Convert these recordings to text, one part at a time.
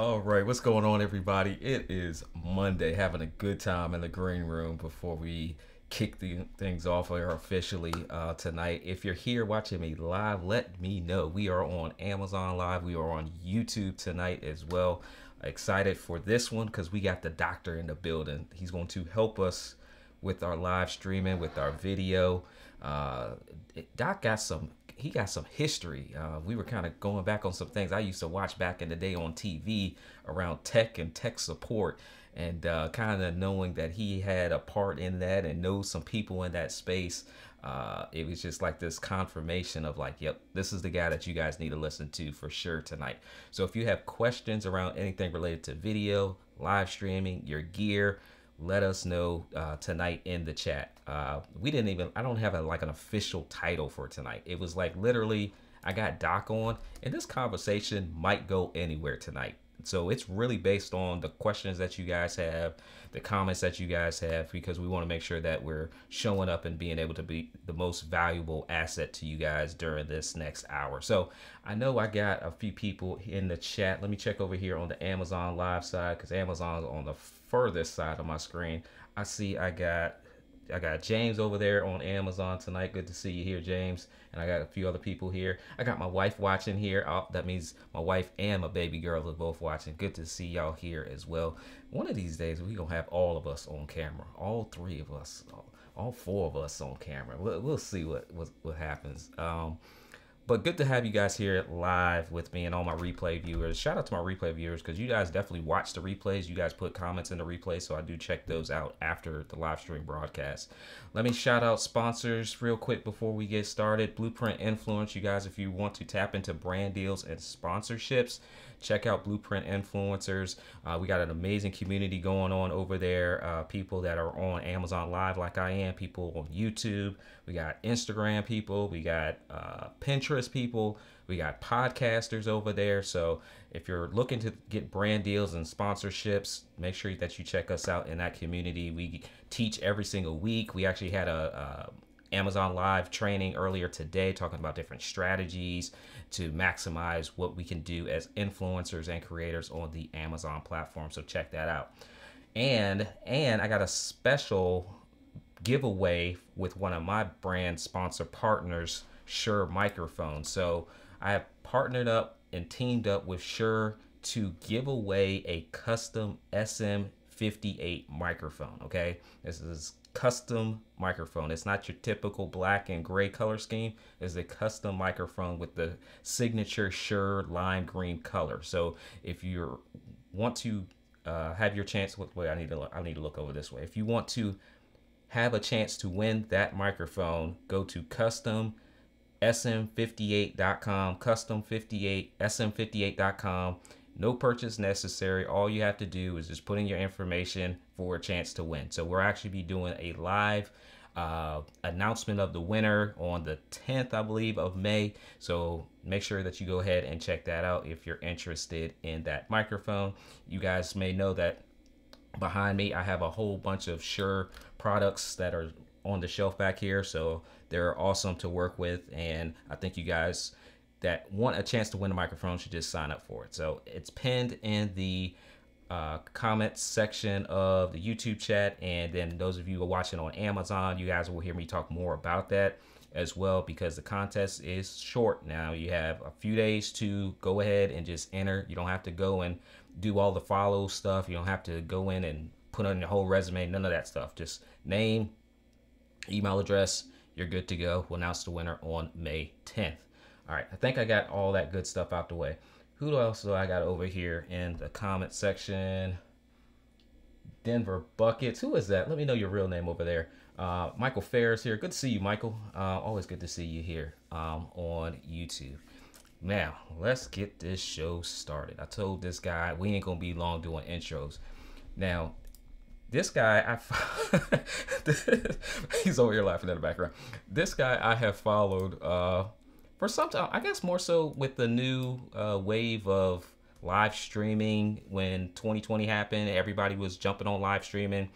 All right, what's going on, everybody? It is Monday, having a good time in the green room before we kick the things off here officially uh, tonight. If you're here watching me live, let me know. We are on Amazon Live. We are on YouTube tonight as well. Excited for this one because we got the doctor in the building. He's going to help us with our live streaming, with our video. Uh, Doc got some he got some history. Uh, we were kind of going back on some things I used to watch back in the day on TV around tech and tech support, and uh, kind of knowing that he had a part in that and knows some people in that space. Uh, it was just like this confirmation of like, yep, this is the guy that you guys need to listen to for sure tonight. So if you have questions around anything related to video, live streaming, your gear, let us know uh, tonight in the chat. Uh, we didn't even, I don't have a, like an official title for tonight. It was like literally, I got Doc on, and this conversation might go anywhere tonight. So it's really based on the questions that you guys have, the comments that you guys have, because we want to make sure that we're showing up and being able to be the most valuable asset to you guys during this next hour. So I know I got a few people in the chat. Let me check over here on the Amazon live side because Amazon's on the furthest side of my screen. I see I got I got James over there on Amazon tonight. Good to see you here, James. And I got a few other people here. I got my wife watching here. Oh, that means my wife and my baby girl are both watching. Good to see y'all here as well. One of these days, we gonna have all of us on camera. All three of us, all, all four of us on camera. We'll, we'll see what, what, what happens. Um, but good to have you guys here live with me and all my replay viewers. Shout out to my replay viewers because you guys definitely watch the replays. You guys put comments in the replays, so I do check those out after the live stream broadcast. Let me shout out sponsors real quick before we get started. Blueprint Influence, you guys, if you want to tap into brand deals and sponsorships, check out Blueprint Influencers. Uh, we got an amazing community going on over there. Uh, people that are on Amazon Live, like I am, people on YouTube. We got Instagram people. We got uh, Pinterest people. We got podcasters over there. So if you're looking to get brand deals and sponsorships, make sure that you check us out in that community. We teach every single week. We actually had a, a Amazon Live training earlier today talking about different strategies to maximize what we can do as influencers and creators on the Amazon platform. So check that out. And and I got a special giveaway with one of my brand sponsor partners, Shure Microphone. So I have partnered up and teamed up with Shure to give away a custom SM58 microphone. Okay, this is custom microphone. It's not your typical black and gray color scheme. It's a custom microphone with the signature Shure lime green color. So if you want to uh, have your chance, wait, I need to I need to look over this way. If you want to have a chance to win that microphone, go to custom sm58.com, custom58 sm58.com. No purchase necessary. All you have to do is just put in your information for a chance to win. So we'll actually be doing a live uh, announcement of the winner on the 10th, I believe, of May. So make sure that you go ahead and check that out if you're interested in that microphone. You guys may know that behind me, I have a whole bunch of Shure products that are on the shelf back here. So they're awesome to work with. And I think you guys that want a chance to win a microphone should just sign up for it. So it's pinned in the uh, comments section of the YouTube chat. And then those of you who are watching on Amazon, you guys will hear me talk more about that as well because the contest is short now. You have a few days to go ahead and just enter. You don't have to go and do all the follow stuff. You don't have to go in and put on your whole resume, none of that stuff. Just name, email address, you're good to go. We'll announce the winner on May 10th. All right, I think I got all that good stuff out the way. Who else do I got over here in the comment section? Denver Buckets. Who is that? Let me know your real name over there. Uh, Michael Ferris here. Good to see you, Michael. Uh, always good to see you here um, on YouTube. Now, let's get this show started. I told this guy we ain't going to be long doing intros. Now, this guy, I he's over here laughing in the background. This guy I have followed uh, for some time. I guess more so with the new uh, wave of live streaming when 2020 happened. Everybody was jumping on live streaming,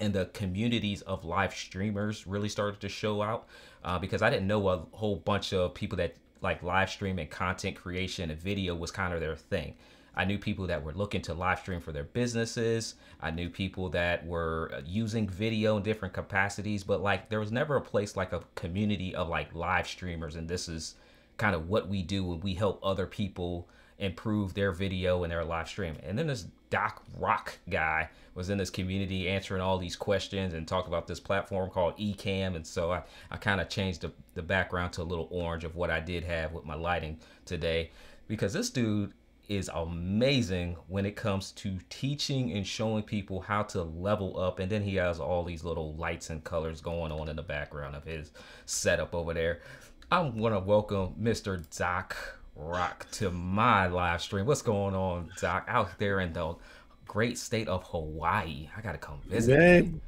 and the communities of live streamers really started to show out. Uh, because I didn't know a whole bunch of people that like live streaming content creation and video was kind of their thing. I knew people that were looking to live stream for their businesses. I knew people that were uh, using video in different capacities, but like there was never a place like a community of like live streamers. And this is kind of what we do when we help other people improve their video and their live stream. And then this Doc Rock guy was in this community answering all these questions and talk about this platform called Ecamm. And so I, I kind of changed the, the background to a little orange of what I did have with my lighting today because this dude is amazing when it comes to teaching and showing people how to level up. And then he has all these little lights and colors going on in the background of his setup over there. I want to welcome Mr. Doc Rock to my live stream. What's going on, Doc? Out there in the great state of Hawaii. I gotta come visit. Man,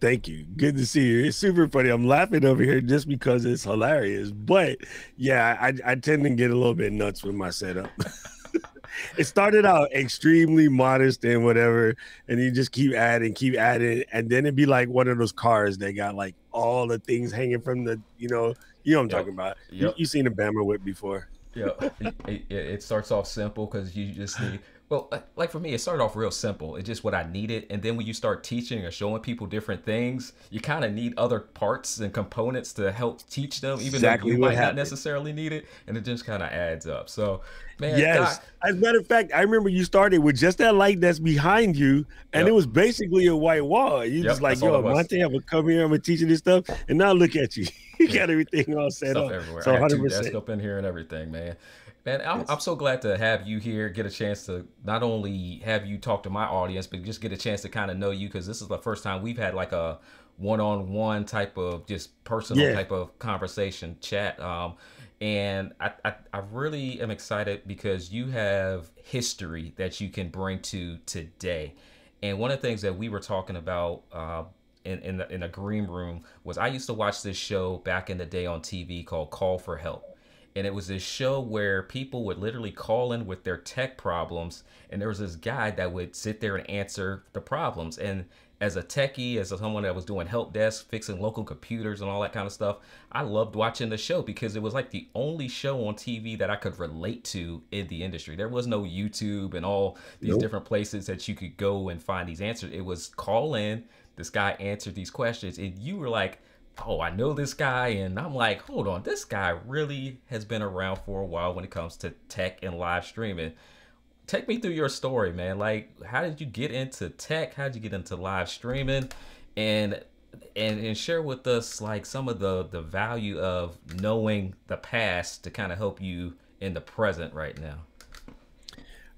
thank you. Good to see you. It's super funny. I'm laughing over here just because it's hilarious. But yeah, I, I tend to get a little bit nuts with my setup. it started out extremely modest and whatever, and you just keep adding, keep adding, and then it'd be like one of those cars that got like all the things hanging from the, you know, you know what I'm yep. talking about. Yep. You, you seen a Bama whip before yeah, it, it, it, starts off simple because you just need. Well, like for me, it started off real simple. It's just what I needed, and then when you start teaching or showing people different things, you kind of need other parts and components to help teach them, even exactly though you might happened. not necessarily need it, and it just kind of adds up. So, man, yes. As a matter of fact, I remember you started with just that light that's behind you, and yep. it was basically a white wall. You yep, just like, yo, Monte, I'm gonna come here, I'm gonna teach you this stuff, and now look at you. you got everything all set Stuff up. Everywhere. So 100 desk up in here and everything, man. Man, I'm, I'm so glad to have you here. Get a chance to not only have you talk to my audience, but just get a chance to kind of know you because this is the first time we've had like a one-on-one type of just personal yeah. type of conversation chat. Um, and I, I, I really am excited because you have history that you can bring to today. And one of the things that we were talking about uh, in in, the, in a green room was I used to watch this show back in the day on TV called Call for Help. And it was this show where people would literally call in with their tech problems, and there was this guy that would sit there and answer the problems. And as a techie, as someone that was doing help desk, fixing local computers and all that kind of stuff, I loved watching the show because it was like the only show on TV that I could relate to in the industry. There was no YouTube and all these nope. different places that you could go and find these answers. It was call in, this guy answered these questions and you were like oh i know this guy and i'm like hold on this guy really has been around for a while when it comes to tech and live streaming. Take me through your story man. Like how did you get into tech? How did you get into live streaming? And and and share with us like some of the the value of knowing the past to kind of help you in the present right now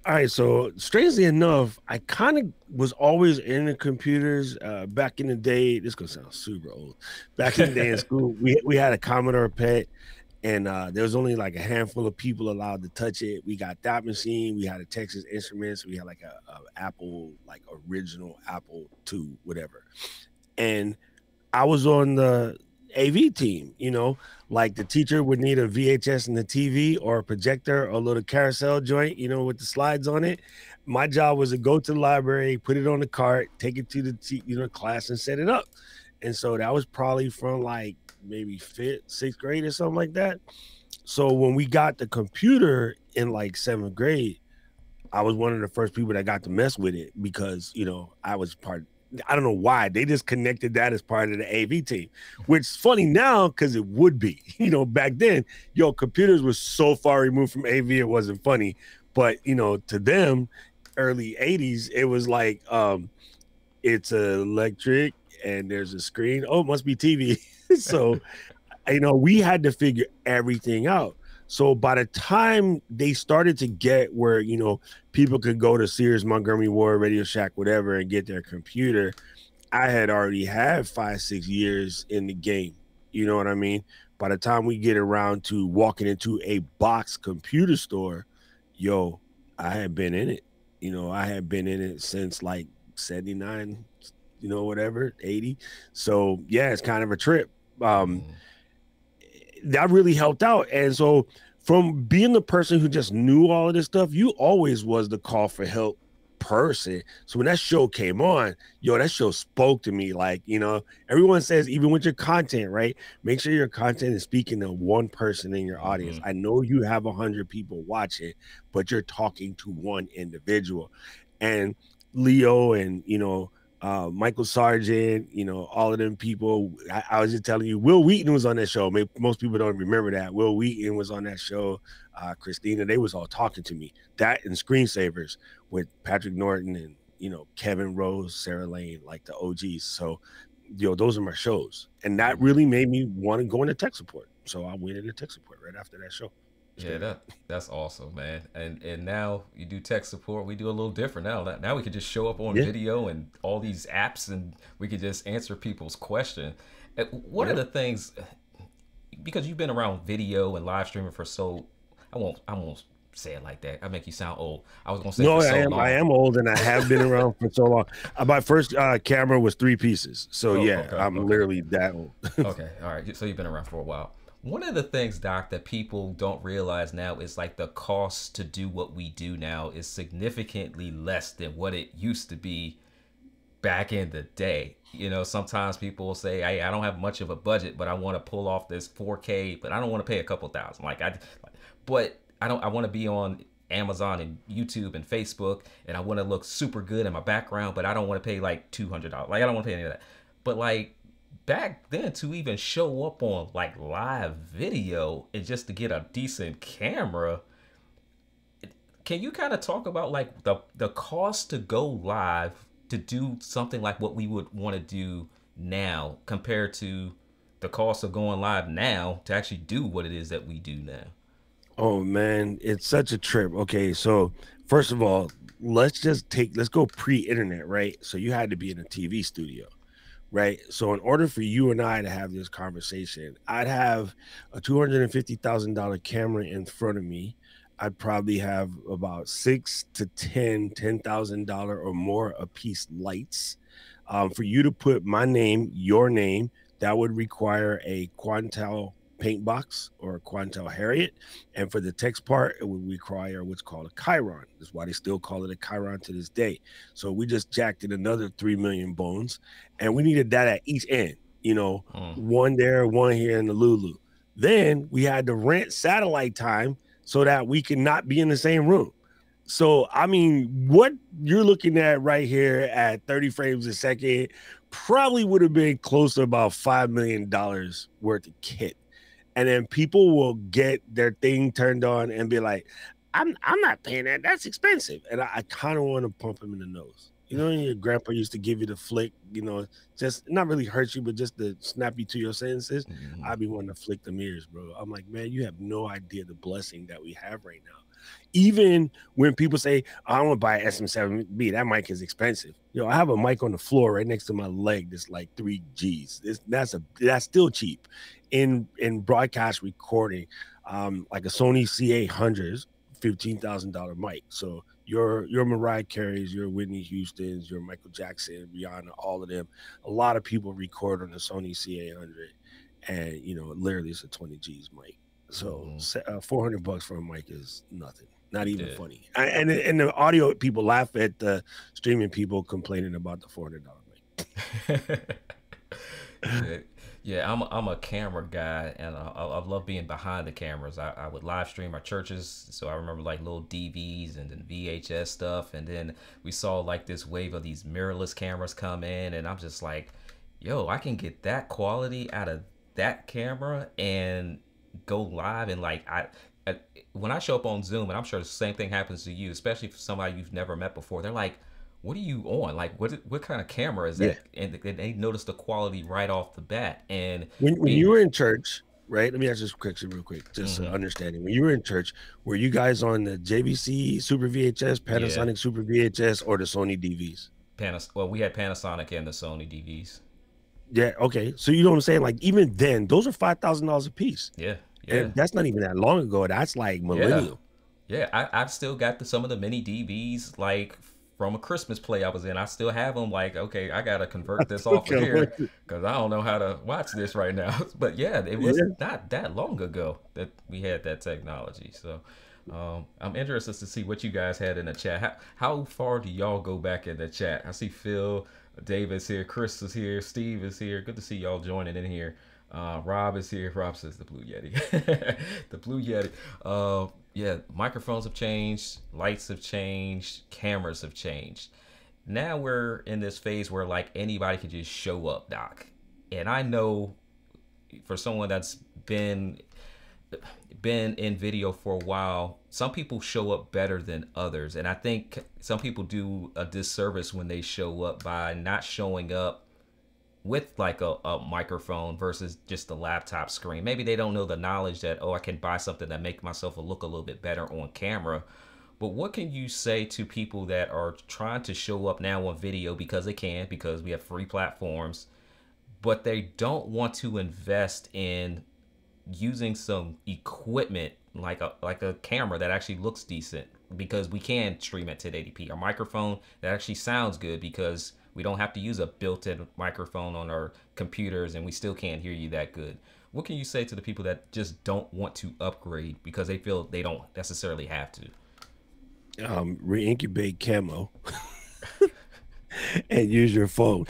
all right, so strangely enough, I kind of was always in the computers uh, back in the day. This gonna sound super old. Back in the day in school, we we had a Commodore PET, and uh, there was only like a handful of people allowed to touch it. We got that machine. We had a Texas Instruments. We had like a, a Apple, like original Apple II, whatever. And I was on the AV team, you know, like the teacher would need a VHS and the TV or a projector or a little carousel joint, you know, with the slides on it. My job was to go to the library, put it on the cart, take it to the t- you know class and set it up. And so that was probably from like maybe fifth, sixth grade or something like that. So when we got the computer in like seventh grade, I was one of the first people that got to mess with it because you know I was part I don't know why they just connected that as part of the AV team, which is funny now because it would be. You know, back then, yo, computers were so far removed from AV, it wasn't funny. But you know, to them, early '80s, it was like, um, it's electric and there's a screen. Oh, it must be TV. so, you know, we had to figure everything out. So by the time they started to get where you know people could go to Sears, Montgomery Ward, Radio Shack, whatever, and get their computer, I had already had five, six years in the game. You know what I mean? By the time we get around to walking into a box computer store, yo, I had been in it. You know, I had been in it since like 79, you know, whatever, 80. So yeah, it's kind of a trip. Um, mm that really helped out. And so from being the person who just knew all of this stuff, you always was the call for help person. So when that show came on, yo, that show spoke to me. Like, you know, everyone says, even with your content, right? Make sure your content is speaking to one person in your audience. Mm-hmm. I know you have a hundred people watching, but you're talking to one individual. And Leo and you know, uh, Michael Sargent, you know, all of them people. I, I, was just telling you, Wil Wheaton was on that show. Maybe most people don't remember that. Wil Wheaton was on that show. Uh, Christina, they was all talking to me. That and Screensavers with Patrick Norton and you know Kevin Rose, Sarah Lane, like the OGs. So, you know, those are my shows, and that really made me want to go into tech support. So I went into tech support right after that show. Yeah, that that's awesome, man. And and now you do tech support. We do a little different now. Now we can just show up on yeah. video and all these apps, and we can just answer people's question. One yeah. of the things, because you've been around video and live streaming for so, I won't I won't say it like that. I make you sound old. I was gonna say no. So I am long. I am old, and I have been around for so long. Uh, my first uh, camera was three pieces, so oh, yeah, okay, I'm okay. literally that old. okay, all right. So you've been around for a while. One of the things, Doc, that people don't realize now is like the cost to do what we do now is significantly less than what it used to be back in the day. You know, sometimes people will say, "Hey, I don't have much of a budget, but I want to pull off this 4K, but I don't want to pay a couple thousand. Like I, but I don't. I want to be on Amazon and YouTube and Facebook, and I want to look super good in my background, but I don't want to pay like two hundred dollars. Like I don't want to pay any of that. But like back then to even show up on like live video and just to get a decent camera can you kind of talk about like the the cost to go live to do something like what we would want to do now compared to the cost of going live now to actually do what it is that we do now? Oh man it's such a trip. Okay so first of all let's just take let's go pre-internet right? So you had to be in a tv studio right? So in order for you and I to have this conversation, I'd have a two hundred and fifty thousand dollar camera in front of me. I'd probably have about six to ten, ten thousand dollar or more a piece lights. Um, for you to put my name, your name, that would require a Quantel paint box or a Quantel Harriet. And for the text part, it would require what's called a Chyron. That's why they still call it a Chyron to this day. So we just jacked in another 3 million bones and we needed that at each end, you know, mm. one there, one here in the Lulu. Then we had to rent satellite time so that we could not be in the same room. So, I mean, what you're looking at right here at 30 frames a second probably would have been close to about $5 million worth of kit and then people will get their thing turned on and be like, "I'm I'm not paying that. That's expensive." And I, I kind of want to pump him in the nose. You know, your grandpa used to give you the flick, you know, just not really hurt you, but just to snap you to your senses. Mm-hmm. I'd be wanting to flick the mirrors, bro. I'm like, man, you have no idea the blessing that we have right now. Even when people say, I want to buy an SM7B, that mic is expensive. Yo, I have a mic on the floor right next to my leg that's like three G's. It's, that's a that's still cheap in in broadcast recording, um, like a Sony C800 is fifteen thousand dollar mic. So your your Mariah Carey's, your Whitney Houston's, your Michael Jackson, Rihanna, all of them. A lot of people record on the Sony CA100, and you know, literally it's a twenty G's mic. So mm-hmm. uh, four hundred bucks for a mic is nothing. Not even yeah. funny. I, and and the audio people laugh at the streaming people complaining about the four hundred dollar mic. Yeah, I'm a, I'm a camera guy, and I, I love being behind the cameras. I, I would live stream our churches, so I remember like little DVs and then VHS stuff, and then we saw like this wave of these mirrorless cameras come in, and I'm just like, yo, I can get that quality out of that camera and go live, and like I, I when I show up on Zoom, and I'm sure the same thing happens to you, especially for somebody you've never met before. They're like what are you on? Like, what what kind of camera is that? Yeah. And they notice the quality right off the bat. And when, when you were in church, right? Let me ask this question real quick, just mm-hmm. understanding. When you were in church, were you guys on the JVC Super VHS, Panasonic yeah. Super VHS, or the Sony DVs? Panas. Well, we had Panasonic and the Sony DVs. Yeah. Okay. So you know what I'm saying? Like even then, those are five thousand dollars a piece. Yeah. Yeah. And that's not even that long ago. That's like millennial. Yeah. yeah. I, I've still got the, some of the mini DVs like from a Christmas play I was in. I still have them. Like, okay, I gotta convert this off of here because I don't know how to watch this right now. but yeah, it was yeah. not that long ago that we had that technology. So, Um, I'm interested to see what you guys had in the chat. How, how far do y'all go back in the chat? I see Phil, Davis here, Chris is here, Steve is here. Good to see y'all joining in here. Uh, Rob is here. Rob says the Blue Yeti. the Blue Yeti. Uh, yeah, microphones have changed, lights have changed, cameras have changed. Now we're in this phase where like anybody could just show up, Doc. And I know for someone that's been been in video for a while, some people show up better than others. And I think some people do a disservice when they show up by not showing up with like a, a microphone versus just the laptop screen. Maybe they don't know the knowledge that, oh, I can buy something that make myself look a little bit better on camera. But what can you say to people that are trying to show up now on video because they can, because we have free platforms, but they don't want to invest in using some equipment like a like a camera that actually looks decent because we can stream at 1080p. A microphone that actually sounds good because we don't have to use a built-in microphone on our computers and we still can't hear you that good. What can you say to the people that just don't want to upgrade because they feel they don't necessarily have to? Um, Reincubate camo and use your phone.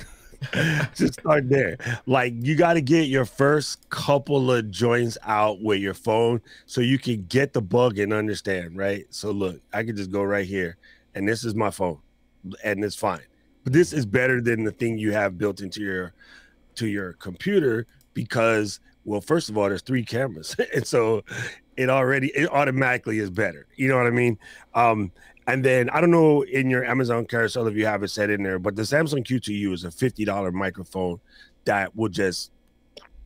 Just start there. Like you got to get your first couple of joints out with your phone so you can get the bug and understand, right? So look, I can just go right here and this is my phone and it's fine. But this is better than the thing you have built into your to your computer because well, first of all, there's three cameras. and so it already it automatically is better. You know what I mean? Um, and then I don't know in your Amazon carousel if you have it set in there, but the Samson Q2U is a $50 microphone that will just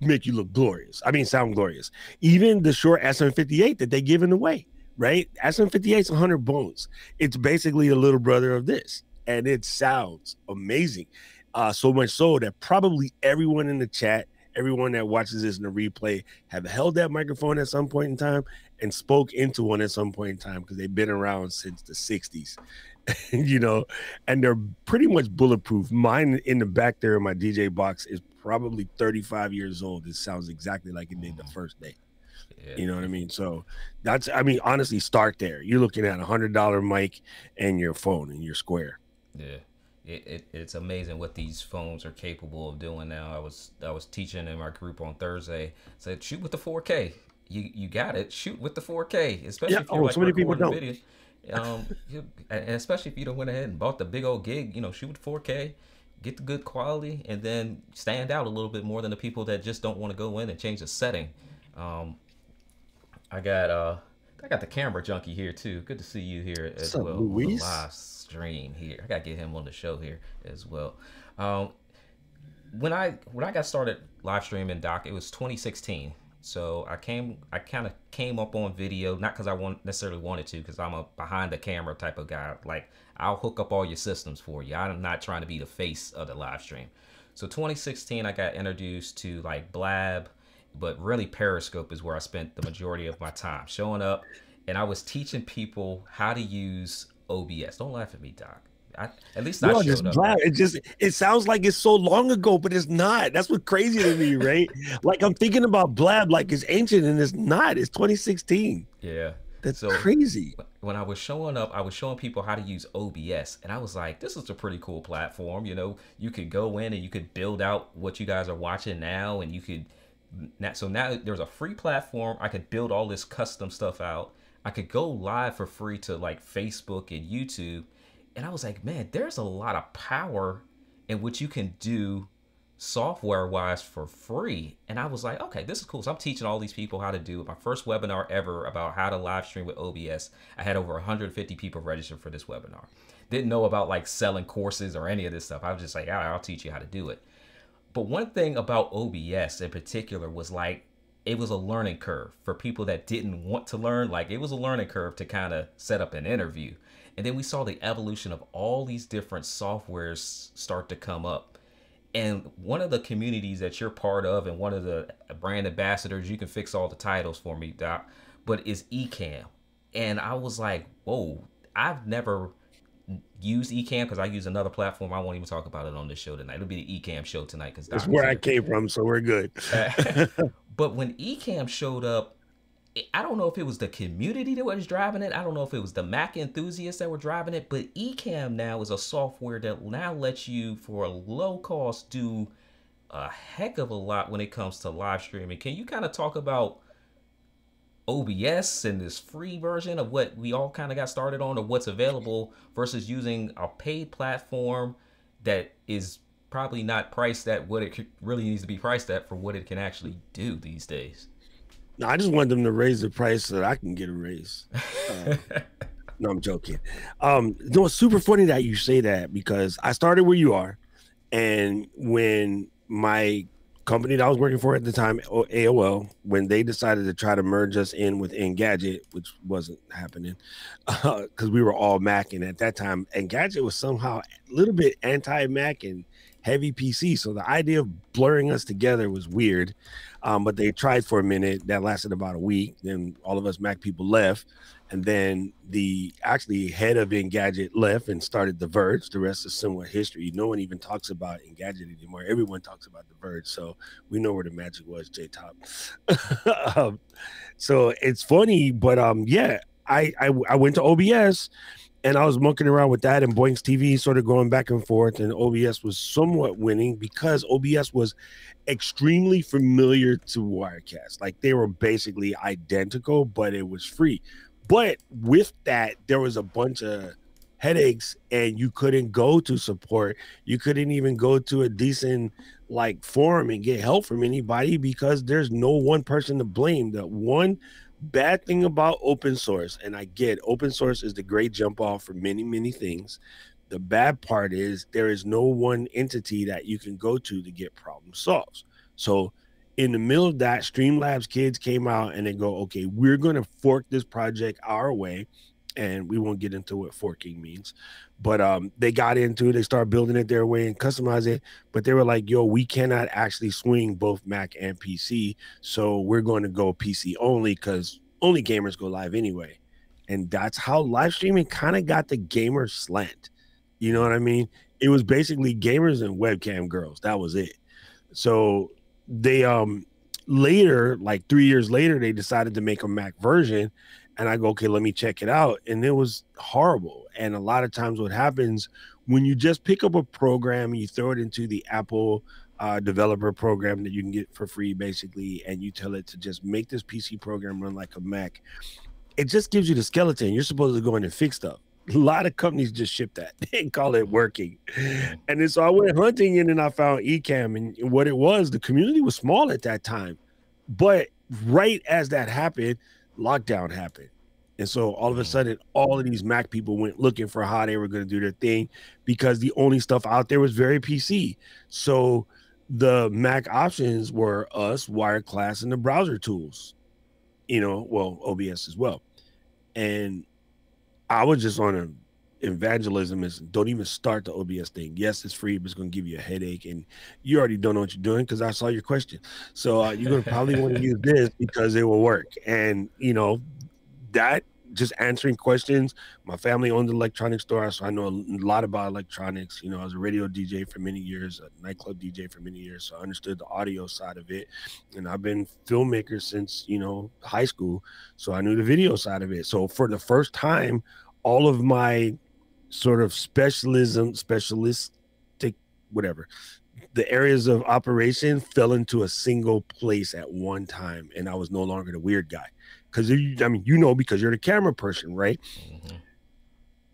make you look glorious. I mean, sound glorious. Even the Shure SM58 that they giving away, right? SM58 is 100 bones. It's basically the little brother of this, and it sounds amazing. Uh, so much so that probably everyone in the chat, everyone that watches this in the replay, have held that microphone at some point in time and spoke into one at some point in time because they've been around since the 60s you know and they're pretty much bulletproof. Mine in the back there in my dj box is probably 35 years old. It sounds exactly like it did the first day. Yeah. you know what i mean? So that's i mean honestly start there. You're looking at a hundred dollar mic and your phone and your square yeah it, it, it's amazing what these phones are capable of doing now. I was I was teaching in my group on Thursday. Said shoot with the 4K you you got it. Shoot with the 4K, especially yeah. if you're oh, like so many people don't. Um, you, and especially if you don't went ahead and bought the big old gig, you know, shoot with 4K, get the good quality, and then stand out a little bit more than the people that just don't want to go in and change the setting. Um, I got uh, I got the camera junkie here too. Good to see you here as What's well. Luis? Live stream here. I gotta get him on the show here as well. Um, when I when I got started live streaming, Doc, it was 2016 so I came, I kind of came up on video, not because I want necessarily wanted to, because I'm a behind the camera type of guy. Like I'll hook up all your systems for you. I'm not trying to be the face of the live stream. So 2016, I got introduced to like Blab, but really Periscope is where I spent the majority of my time showing up, and I was teaching people how to use OBS. Don't laugh at me, Doc. I, at least no, I just Blab. It just it sounds like it's so long ago, but it's not. That's what crazy to me, right? like I'm thinking about Blab like it's ancient, and it's not. It's 2016. Yeah, that's so crazy. When I was showing up, I was showing people how to use OBS, and I was like, "This is a pretty cool platform." You know, you could go in and you could build out what you guys are watching now, and you could. So now there's a free platform. I could build all this custom stuff out. I could go live for free to like Facebook and YouTube and I was like, man, there's a lot of power in what you can do software wise for free. And I was like, okay, this is cool. So I'm teaching all these people how to do. My first webinar ever about how to live stream with OBS. I had over 150 people registered for this webinar. Didn't know about like selling courses or any of this stuff. I was just like, I'll teach you how to do it. But one thing about OBS in particular was like, it was a learning curve for people that didn't want to learn. Like it was a learning curve to kind of set up an interview. And then we saw the evolution of all these different softwares start to come up. And one of the communities that you're part of, and one of the brand ambassadors, you can fix all the titles for me, Doc, but is Ecamm. And I was like, whoa, I've never used Ecamm because I use another platform. I won't even talk about it on this show tonight. It'll be the Ecamm show tonight because that's where I came from, so we're good. but when Ecamm showed up, I don't know if it was the community that was driving it. I don't know if it was the Mac enthusiasts that were driving it, but Ecamm now is a software that now lets you, for a low cost, do a heck of a lot when it comes to live streaming. Can you kind of talk about OBS and this free version of what we all kind of got started on, or what's available versus using a paid platform that is probably not priced at what it really needs to be priced at for what it can actually do these days? No, I just want them to raise the price so that I can get a raise. Uh, no, I'm joking. Um, know, it's super funny that you say that because I started where you are, and when my company that I was working for at the time, AOL, when they decided to try to merge us in with Engadget, which wasn't happening because uh, we were all Mac, and at that time, Engadget was somehow a little bit anti-Mac and heavy PC. So the idea of blurring us together was weird. Um, but they tried for a minute. That lasted about a week. Then all of us Mac people left. And then the actually head of Engadget left and started The Verge. The rest is similar history. No one even talks about Engadget anymore. Everyone talks about The Verge. So we know where the magic was, J Top. um, so it's funny, but um, yeah, I, I I went to OBS and I was monkeying around with that and BoinxTV sort of going back and forth, and OBS was somewhat winning because OBS was extremely familiar to Wirecast. Like they were basically identical, but it was free. But with that, there was a bunch of headaches, and you couldn't go to support. You couldn't even go to a decent like forum and get help from anybody because there's no one person to blame. The one bad thing about open source, and I get open source is the great jump off for many, many things. The bad part is there is no one entity that you can go to to get problem solved. So in the middle of that, Streamlabs kids came out and they go, okay, we're going to fork this project our way. And we won't get into what forking means, but um, they got into it. They started building it their way and customize it. But they were like, yo, we cannot actually swing both Mac and PC. So we're going to go PC only because only gamers go live anyway. And that's how live streaming kind of got the gamer slant. You know what I mean? It was basically gamers and webcam girls. That was it. So they um later, like three years later, they decided to make a Mac version. And I go, okay, let me check it out. And it was horrible. And a lot of times, what happens when you just pick up a program and you throw it into the Apple uh, developer program that you can get for free, basically, and you tell it to just make this PC program run like a Mac, it just gives you the skeleton. You're supposed to go in and fix stuff. A lot of companies just ship that and call it working. Mm-hmm. And then so I went hunting and then I found Ecamm. And what it was, the community was small at that time. But right as that happened, lockdown happened. And so all of a mm-hmm. sudden, all of these Mac people went looking for how they were going to do their thing because the only stuff out there was very PC. So the Mac options were us, Wirecast, and the browser tools. You know, well, OBS as well. And I was just on a evangelism is don't even start the OBS thing. Yes, it's free, but it's going to give you a headache, and you already don't know what you're doing because I saw your question. So uh, you're going to probably want to use this because it will work. And you know that just answering questions. My family owned an electronics store, so I know a lot about electronics. You know, I was a radio DJ for many years, a nightclub DJ for many years, so I understood the audio side of it. And I've been filmmaker since you know high school, so I knew the video side of it. So for the first time, all of my sort of specialism, specialistic, whatever, the areas of operation fell into a single place at one time, and I was no longer the weird guy because I mean, you know, because you're the camera person, right? Mm-hmm.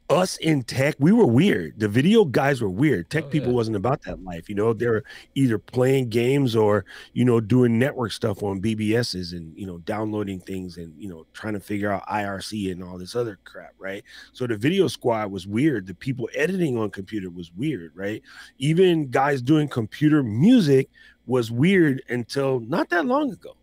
Us in tech, we were weird. The video guys were weird. Tech oh, people yeah. wasn't about that life. You know, they're either playing games or you know doing network stuff on BBSs and you know downloading things and you know trying to figure out IRC and all this other crap, right? So the video squad was weird. The people editing on computer was weird, right? Even guys doing computer music was weird until not that long ago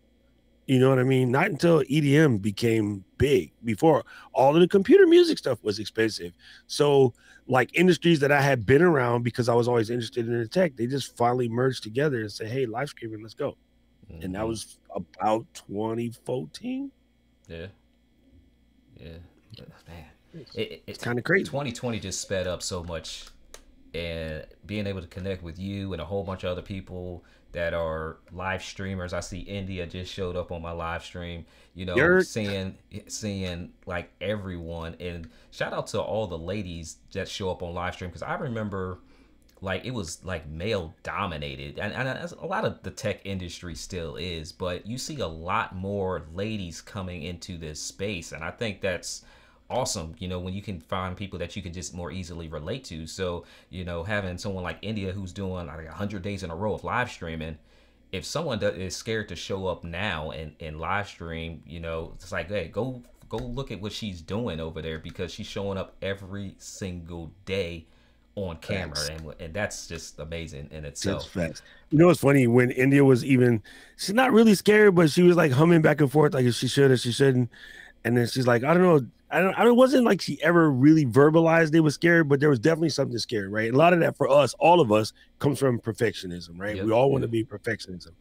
you know what I mean? Not until EDM became big. Before all of the computer music stuff was expensive. So like industries that I had been around because I was always interested in the tech, they just finally merged together and say, "Hey, live streaming, let's go." Mm-hmm. And that mm-hmm. was about 2014. Yeah. Yeah. Man. It's, it, it's kind of crazy. 2020 just sped up so much and being able to connect with you and a whole bunch of other people that are live streamers. I see India just showed up on my live stream. You know, seeing seeing like everyone, and shout out to all the ladies that show up on live stream because I remember like it was like male dominated and, and as a lot of the tech industry still is but you see a lot more ladies coming into this space and i think that's awesome you know when you can find people that you can just more easily relate to so you know having someone like india who's doing like 100 days in a row of live streaming if someone is scared to show up now and, and live stream you know it's like hey go go look at what she's doing over there because she's showing up every single day on camera Facts. and and that's just amazing in That's itself facts. You know what's funny? When India was even, she's not really scared, but she was like humming back and forth, like if she should or she shouldn't. And then she's like, I don't know. I don't. I don't- It wasn't like she ever really verbalized they was scared, but there was definitely something scared, right? A lot of that for us, all of us, comes from perfectionism, right? Yep, we all want to be perfectionism.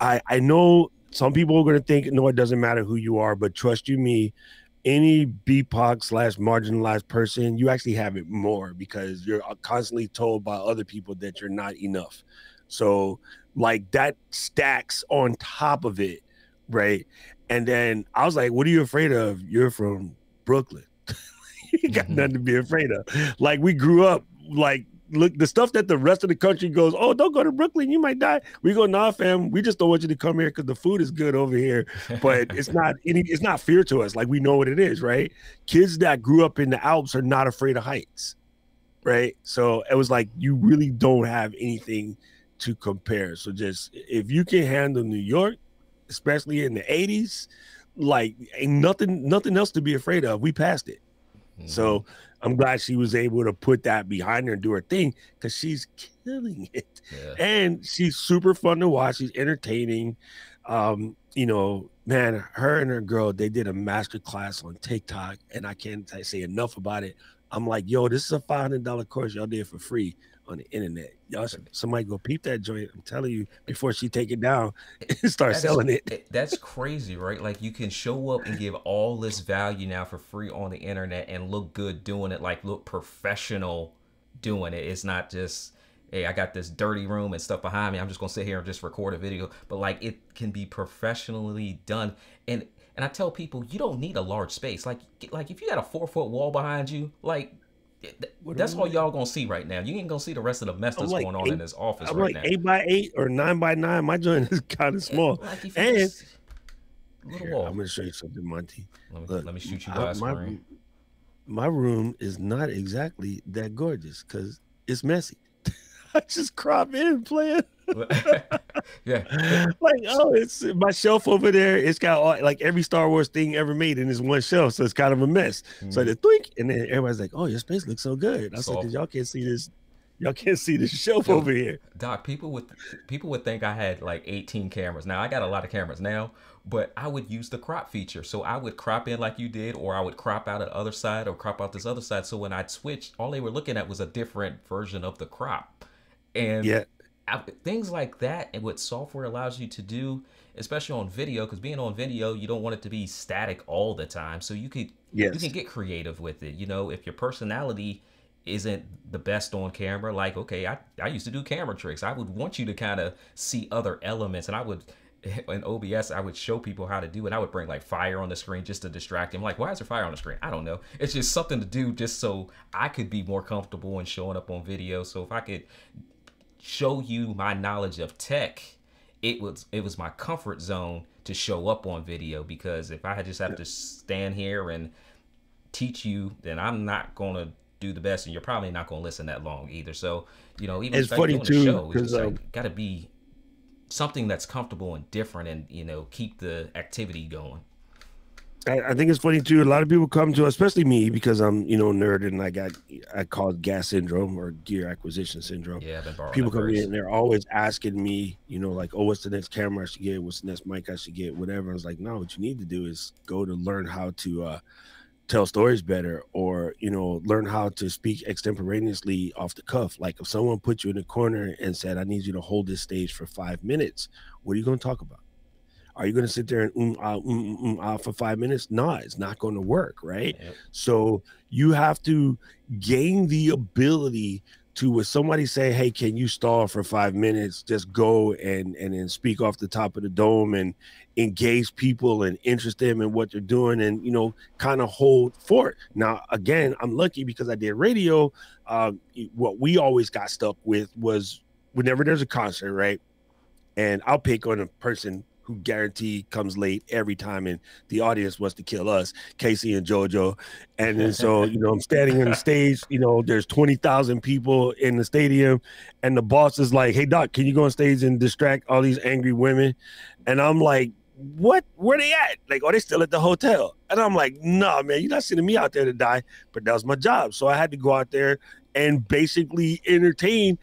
I I know some people are going to think no, it doesn't matter who you are, but trust you me, any BIPOC slash marginalized person, you actually have it more because you're uh, constantly told by other people that you're not enough. So, like that stacks on top of it, right? And then I was like, "What are you afraid of? You're from Brooklyn. you got Mhm. nothing to be afraid of." Like we grew up, like look the stuff that the rest of the country goes, "Oh, don't go to Brooklyn, you might die." We go, "Nah, fam, we just don't want you to come here because the food is good over here." but it's not any it's not fear to us like we know what it is right kids that grew up in the alps are not afraid of heights right so it was like you really don't have anything to compare so just if you can handle new york especially in the 80s like ain't nothing nothing else to be afraid of we passed it so i'm glad she was able to put that behind her and do her thing because she's killing it yeah. and she's super fun to watch. She's entertaining. Um, you know, man, her and her girl, they did a master class on TikTok, and I can't say enough about it. I'm like, yo, this is a five hundred dollar course y'all did for free on the internet. Y'all, should, somebody go peep that joint. I'm telling you, before she take it down and start That's- selling it. That's crazy, right? Like you can show up and give all this value now for free on the internet and look good doing it, like look professional doing it. It's not just, hey, I got this dirty room and stuff behind me. I'm just gonna sit here and just record a video. But like it can be professionally done. And and I tell people you don't need a large space. Like like if you got a four foot wall behind you, like What that's all y'all gonna see right now. You ain't gonna see the rest of the mess that's like going on eight- in this office I'm right like now. eight by eight or nine by nine. My joint is kind of eh, small. Like, And- Here. I'm gonna show you something, Monte. Let me, Look, let me shoot you guys my, screen. my room is not exactly that gorgeous because it's messy. I just crop in playing. yeah. like, oh, it's my shelf over there. It's got all, like every Star Wars thing ever made in this one shelf, so it's kind of a mess. So Mhm. the twink, and then everybody's like, "Oh, your space looks so good." I said, like, "Y'all can't see this. Y'all can't see this shelf Yo, over here." Doc, people would people would think I had like 18 cameras. Now I got a lot of cameras now, but I would use the crop feature. So I would crop in like you did, or I would crop out the other side or crop out this other side. So when I'd switch, all they were looking at was a different version of the crop. And Yeah, things like that and what software allows you to do especially on video because being on video you don't want it to be static all the time. So you could Yes. you can get creative with it you know? If your personality isn't the best on camera like okay i, I used to do camera tricks. I would want you to kind of see other elements and i would in obs i would show people how to do it. I would bring like fire on the screen just to distract them. Like why is there fire on the screen? I don't know. It's just something to do just so i could be more comfortable in showing up on video. So if i could show you my knowledge of tech it was it was my comfort zone to show up on video because if i had just have to stand here and teach you then i'm not gonna do the best and you're probably not gonna listen that long either. So you know even It's like funny too, show, it's um, like, gotta be something that's comfortable and different and you know keep the activity going I, I think it's funny too. A lot of people come to, especially me, because I'm you know nerd and I got I call it gas syndrome or gear acquisition syndrome. yeah i've been borrowing people come in and they're always asking me, you know, like, oh, what's the next camera I should get? What's the next mic I should get? Whatever. I was like, no, what you need to do is go to learn how to uh, tell stories better or, you know, learn how to speak extemporaneously off the cuff. Like if someone put you in a corner and said, I need you to hold this stage for five minutes, what are you going to talk about? Are you going to sit there and um, ah, um, um, ah for five minutes? No, it's not going to work, right? Yep. So you have to gain the ability to with somebody say, "Hey, can you stall for five minutes? Just go and and then speak off the top of the dome and engage people and interest them in what they're doing, and you know, kind of hold fort." Now, again, I'm lucky because I did radio. Um, what we always got stuck with was whenever there's a concert, right? And I'll pick on a person who guarantee comes late every time, and the audience wants to kill us, K-Ci and JoJo. And then so, you know, I'm standing on the stage, you know, there's 20,000 people in the stadium, and the boss is like, Hey, Doc, can you go on stage and distract all these angry women? And I'm like, what? Where they at? Like are they still at the hotel? And i'm like no nah, man you're not sending me out there to die. But that was my job. So i had to go out there and basically entertain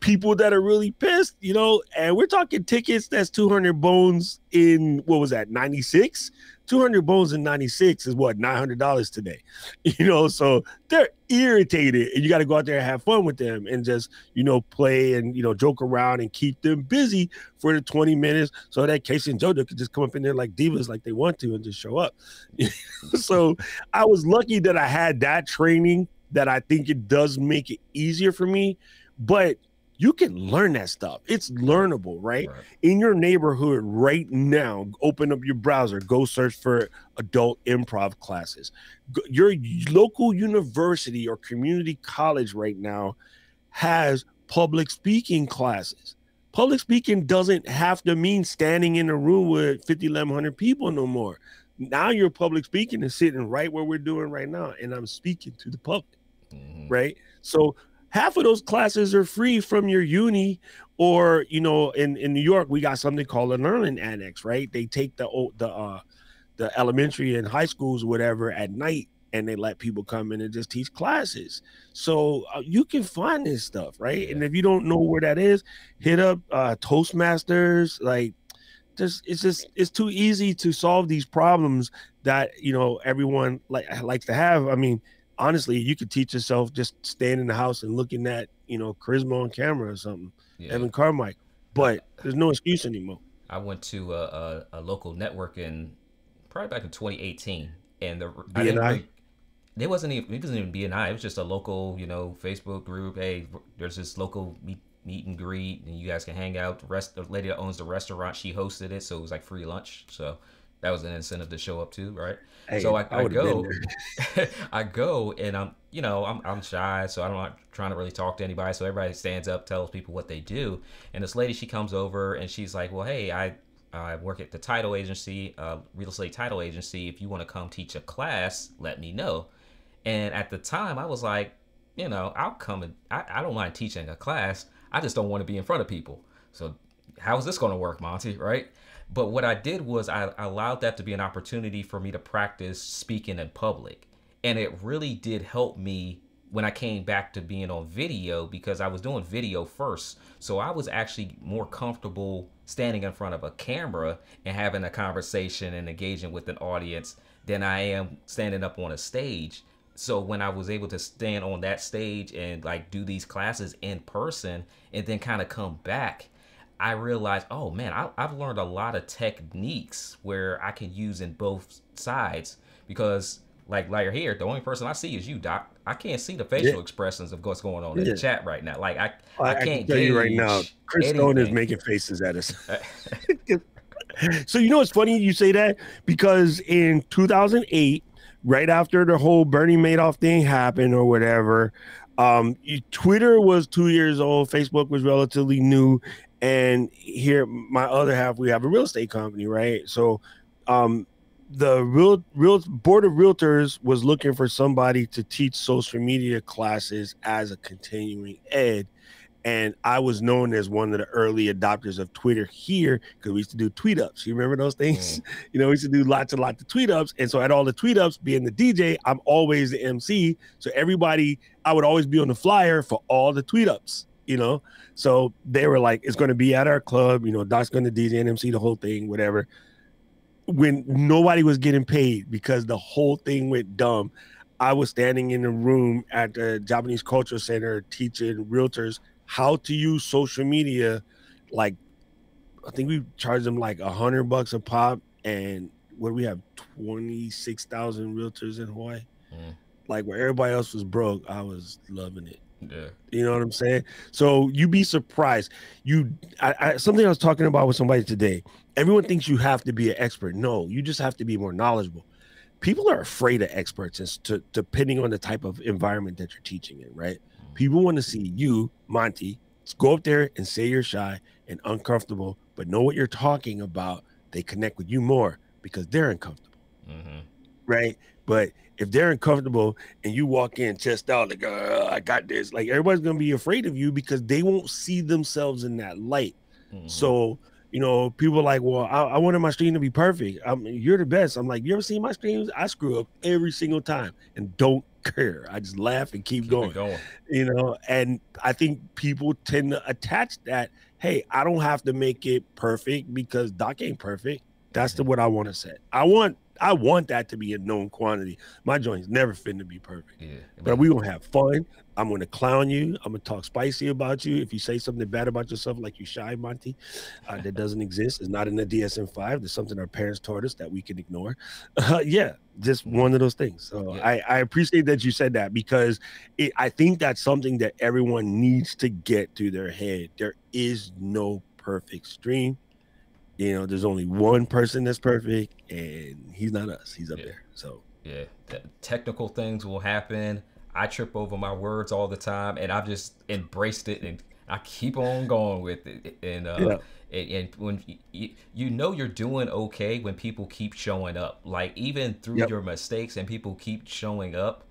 people that are really pissed, you know, and we're talking tickets that's 200 bones in what was that 96 200 bones in 96 is what $900 today you know so they're irritated and you got to go out there and have fun with them and just you know play and you know joke around and keep them busy for the 20 minutes so that K-Ci and JoJo could just come up in there like divas like they want to and just show up. So I was lucky that I had that training that I think it does make it easier for me but you can learn that stuff. It's learnable, right? right? In your neighborhood right now, open up your browser, go search for adult improv classes. Your local university or community college right now has public speaking classes. Public speaking doesn't have to mean standing in a room with 50, 1100 people no more. Now your public speaking is sitting right where we're doing right now, and I'm speaking to the public, mm-hmm. right? So half of those classes are free from your uni or you know in in new york we got something called a learning annex right? They take the the uh the elementary and high schools whatever at night and they let people come in and just teach classes. So uh, you can find this stuff right? And if you don't know where that is hit up uh toastmasters like just it's just it's too easy to solve these problems that you know everyone like likes to have. I mean honestly, you could teach yourself just staying in the house and looking at, you know, charisma on camera or something, yeah. Evan Carmichael. But there's no excuse anymore. I went to a, a, a local network in probably back in 2018, and the BNI. There wasn't even it wasn't even BNI. It was just a local, you know, Facebook group. Hey, there's this local meet, meet and greet, and you guys can hang out. The rest, the lady that owns the restaurant, she hosted it, so it was like free lunch. So that was an incentive to show up too, right? Hey, so I, I, I go, I go, and I'm, you know, I'm, I'm shy, so I'm not trying to really talk to anybody. So everybody stands up, tells people what they do, and this lady, she comes over and she's like, "Well, hey, I, I work at the title agency, uh, real estate title agency. If you want to come teach a class, let me know." And at the time, I was like, you know, I'll come and I, I don't mind teaching a class. I just don't want to be in front of people. So how is this going to work, Monte? Right? But what I did was I allowed that to be an opportunity for me to practice speaking in public. And it really did help me when I came back to being on video because I was doing video first. So I was actually more comfortable standing in front of a camera and having a conversation and engaging with an audience than I am standing up on a stage. So when I was able to stand on that stage and like do these classes in person and then kind of come back I realized, oh man, I, have learned a lot of techniques where I can use in both sides because, like, like here, the only person I see is you, Doc. I can't see the facial yeah. expressions of what's going on yeah. in the chat right now. Like, I, I, I can't I can tell you right now. Chris anything. Stone is making faces at us. so you know it's funny you say that because in 2008, right after the whole Bernie Madoff thing happened or whatever, um, Twitter was two years old. Facebook was relatively new, and here my other half we have a real estate company right so um the real real board of realtors was looking for somebody to teach social media classes as a continuing ed and I was known as one of the early adopters of Twitter here because we used to do tweet ups. You remember those things? Mm. You know, we used to do lots and lots of tweet ups. And so at all the tweet ups, being the DJ, I'm always the MC. So everybody, I would always be on the flyer for all the tweet ups you know. So they were like, it's going to be at our club, you know, Doc's going to DJ and MC the whole thing, whatever. When nobody was getting paid because the whole thing went dumb, I was standing in a room at the Japanese Cultural Center teaching realtors how to use social media. Like, I think we charged them like a hundred bucks a pop, and what we have twenty six thousand realtors in Hawaii. Mm. Like where everybody else was broke, I was loving it Yeah. You know what I'm saying? So you be surprised. You I, I, something I was talking about with somebody today. Everyone thinks you have to be an expert. No, you just have to be more knowledgeable. People are afraid of experts as to depending on the type of environment that you're teaching in, right? Mm-hmm. People want to see you, Monte, go up there and say you're shy and uncomfortable, but know what you're talking about. They connect with you more because they're uncomfortable. Mm-hmm. Right. But if they're uncomfortable and you walk in chest out like uh, I got this, like everybody's gonna be afraid of you because they won't see themselves in that light. Mm-hmm. So you know, people like, well, I, I, wanted my stream to be perfect. I'm, you're the best. I'm like, you ever seen my streams? I screw up every single time and don't care. I just laugh and keep, keep going, going. You know, and I think people tend to attach that. Hey, I don't have to make it perfect because Doc ain't perfect. That's the what I want to say. I want I want that to be a known quantity. My joint's never finna be perfect. Yeah, but we gonna have fun. I'm gonna clown you. I'm gonna talk spicy about you. If you say something bad about yourself, like you shy, Monte, uh, that doesn't exist. It's not in the DSM five. There's something our parents taught us that we can ignore. Uh, yeah, just one of those things. So yeah. I, I appreciate that you said that because it, I think that's something that everyone needs to get through their head. There is no perfect stream you know, there's only one person that's perfect, and he's not us. He's up yeah. there. So yeah, technical things will happen. I trip over my words all the time, and I've just embraced it, and I keep on going with it. And uh, yeah. and, and, when you, you know you're doing okay when people keep showing up, like even through yep. your mistakes, and people keep showing up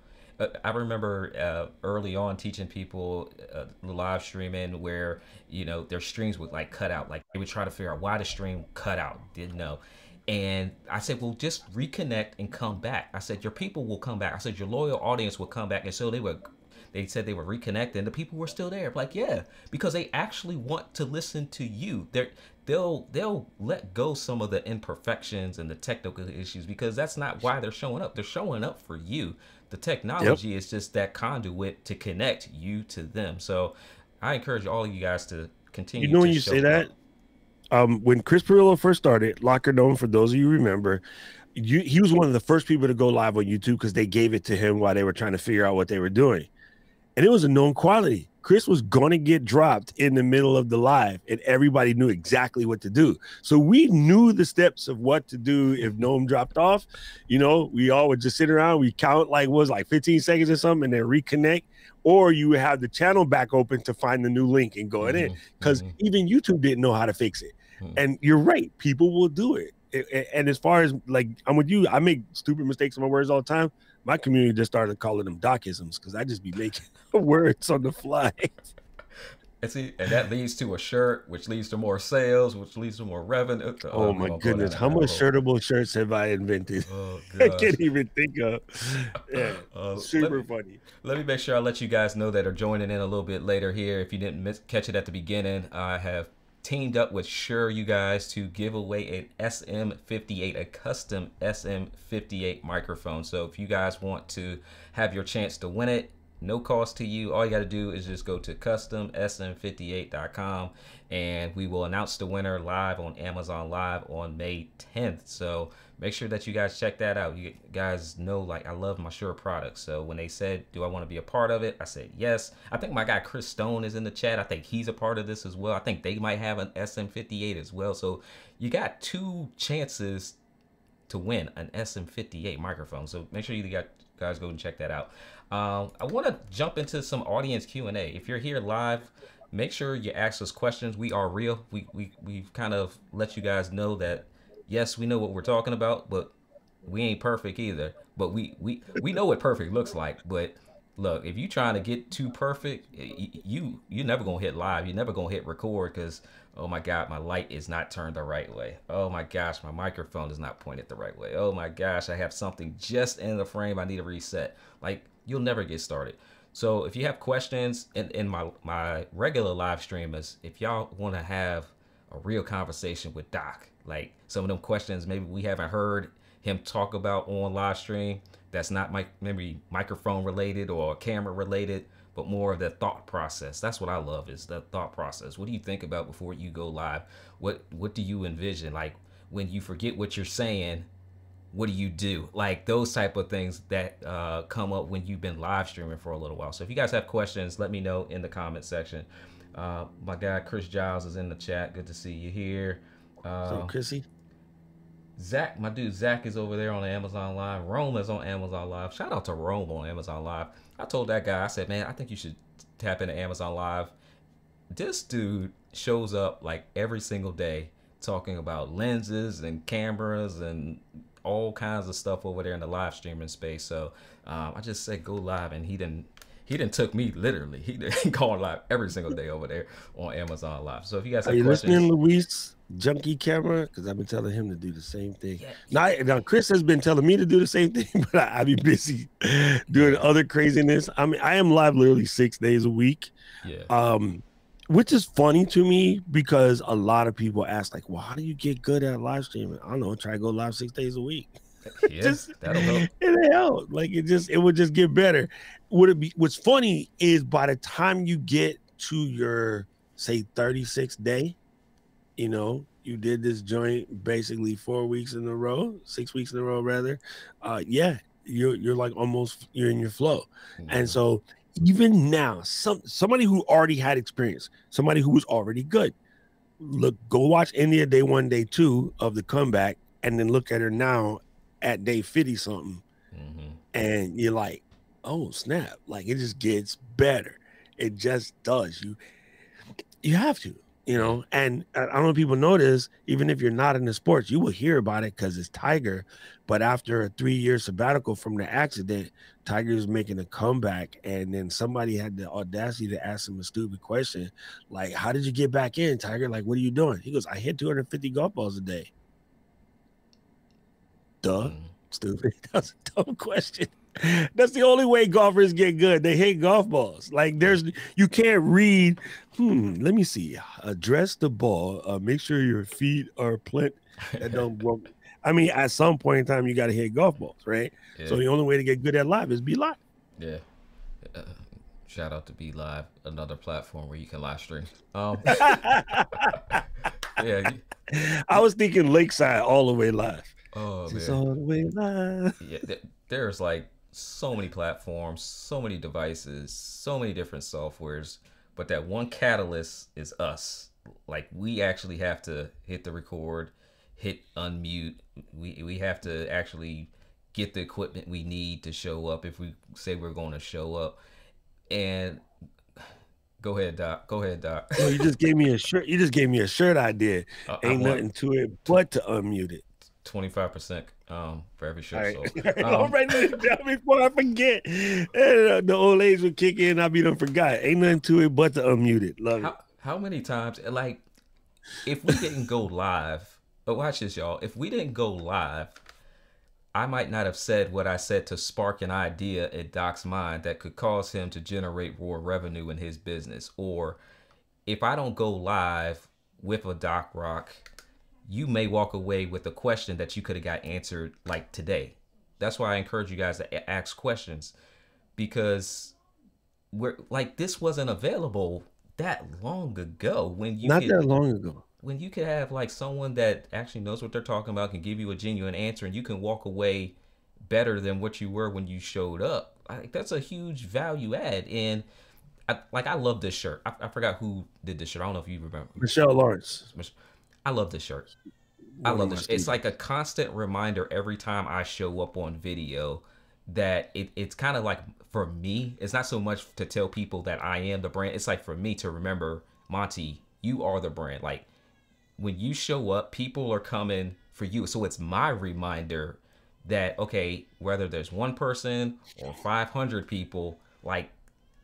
I remember uh, early on teaching people uh, live streaming where you know their streams would like cut out. Like they would try to figure out why the stream cut out. Didn't know. And I said, well, just reconnect and come back. I said, your people will come back. I said, your loyal audience will come back. And so they would, they said they were reconnecting. the people were still there. Like, yeah, because they actually want to listen to you. They're, they'll, they'll let go some of the imperfections and the technical issues because that's not why they're showing up. They're showing up for you. The technology yep. is just that conduit to connect you to them. So I encourage all of you guys to continue. You know, when you say that, um, when Chris Pirillo first started Lockergnome, for those of you remember, you, he was one of the first people to go live on YouTube because they gave it to him while they were trying to figure out what they were doing, and it was a known quality. Chris was going to get dropped in the middle of the live, and everybody knew exactly what to do. So we knew the steps of what to do if Gnome dropped off. You know, we all would just sit around, we count like was like 15 seconds or something, and then reconnect. Or you would have the channel back open to find the new link and go mm-hmm, in because mm-hmm. even YouTube didn't know how to fix it. Mm-hmm. And you're right, people will do it. And as far as like I'm with you, I make stupid mistakes in my words all the time my community just started calling them docisms because I just be making words on the fly. And see, and that leads to a shirt, which leads to more sales, which leads to more revenue. Oh, oh my goodness, how much shirtable shirts have I invented? Oh, I can't even think of. Yeah, uh, super let me, funny. Let me make sure I let you guys know that are joining in a little bit later here. If you didn't miss, catch it at the beginning, I have teamed up with Shure, you guys, to give away an SM58, a custom SM58 microphone. So if you guys want to have your chance to win it, no cost to you. All you got to do is just go to customsm58.com and we will announce the winner live on Amazon Live on May 10th. So make sure that you guys check that out. You guys know, like, I love my Shure products. So when they said, Do I want to be a part of it? I said, Yes. I think my guy Chris Stone is in the chat. I think he's a part of this as well. I think they might have an SM58 as well. So you got two chances to win an SM58 microphone. So make sure you guys go and check that out. Um, I want to jump into some audience Q&A. If you're here live, make sure you ask us questions. We are real. We, we, we've kind of let you guys know that yes, we know what we're talking about, but we ain't perfect either. But we we we know what perfect looks like. But look, if you trying to get too perfect, you you're never gonna hit live. You're never gonna hit record because oh my god, my light is not turned the right way. Oh my gosh, my microphone is not pointed the right way. Oh my gosh, I have something just in the frame I need to reset. Like you'll never get started. So if you have questions in, in my my regular live streamers, if y'all want to have a real conversation with Doc, like some of them questions maybe we haven't heard him talk about on live stream that's not maybe microphone related or camera related but more of the thought process that's what i love is the thought process what do you think about before you go live what what do you envision like when you forget what you're saying what do you do? Like those type of things that uh, come up when you've been live streaming for a little while. So if you guys have questions, let me know in the comment section. Uh, my guy Chris Giles is in the chat. Good to see you here. Uh, so Chrissy. Zach, my dude Zach is over there on Amazon Live. Rome is on Amazon Live. Shout out to Rome on Amazon Live. I told that guy, I said, man, I think you should tap into Amazon Live. This dude shows up like every single day talking about lenses and cameras and all kinds of stuff over there in the live streaming space. So um, I just said go live, and he didn't. He didn't took me literally. He, he called live every single day over there on Amazon Live. So if you guys have Are you questions, listening, Luis? Junkie camera, because I've been telling him to do the same thing. Yeah. Now, now, Chris has been telling me to do the same thing, but I, I be busy doing other craziness. I mean, I am live literally six days a week. Yeah. Um, which is funny to me because a lot of people ask, like, well, how do you get good at live streaming? I don't know, try to go live six days a week. Yeah, just, that'll help. It help. Like it just it would just get better. Would it be what's funny is by the time you get to your say 36th day, you know, you did this joint basically four weeks in a row, six weeks in a row rather. Uh yeah, you're you're like almost you're in your flow. Mm-hmm. And so even now, some somebody who already had experience, somebody who was already good, look, go watch India day one, day two of the comeback, and then look at her now at day 50 something. Mm-hmm. And you're like, oh snap, like it just gets better. It just does. You you have to you know and i don't know if people notice even if you're not in the sports you will hear about it because it's tiger but after a three year sabbatical from the accident tiger is making a comeback and then somebody had the audacity to ask him a stupid question like how did you get back in tiger? Like what are you doing? He goes i hit 250 golf balls a day. Duh. Mm. stupid. That's a dumb question that's the only way golfers get good. They hate golf balls. Like there's you can't read. Hmm. Let me see. Address the ball. Uh, make sure your feet are plant. That don't. I mean, at some point in time, you got to hit golf balls, right? Yeah. So the only way to get good at live is be live. Yeah. Uh, shout out to BeLive, another platform where you can live stream. Um, yeah. I was thinking Lakeside all the way live. Oh man. all the way live. Yeah, there's like so many platforms, so many devices, so many different softwares, but that one catalyst is us. Like we actually have to hit the record, hit unmute. We we have to actually get the equipment we need to show up if we say we're going to show up. And go ahead, Doc. Go ahead, Doc. well, you just gave me a shirt. You just gave me a shirt idea. Uh, Ain't nothing to it but to unmute it. Twenty five percent um, for every show. Right. So, um, I'm writing this down before I forget. Uh, the old age will kick in. I'll be done forgot. Ain't nothing to it but to unmute it. Love how, it. How many times, like, if we didn't go live, but watch this, y'all. If we didn't go live, I might not have said what I said to spark an idea at Doc's mind that could cause him to generate more revenue in his business. Or if I don't go live with a Doc Rock you may walk away with a question that you could have got answered like today. That's why I encourage you guys to ask questions because we're like this wasn't available that long ago when you not could, that long ago when you could have like someone that actually knows what they're talking about can give you a genuine answer and you can walk away better than what you were when you showed up like that's a huge value add and I, like I love this shirt. I, I forgot who did this shirt. I don't know if you remember. Michelle Lawrence. I love this shirt. I love this. It's like a constant reminder every time I show up on video that it, it's kind of like for me, it's not so much to tell people that I am the brand. It's like for me to remember, Monte, you are the brand. Like when you show up, people are coming for you. So it's my reminder that okay, whether there's one person or 500 people, like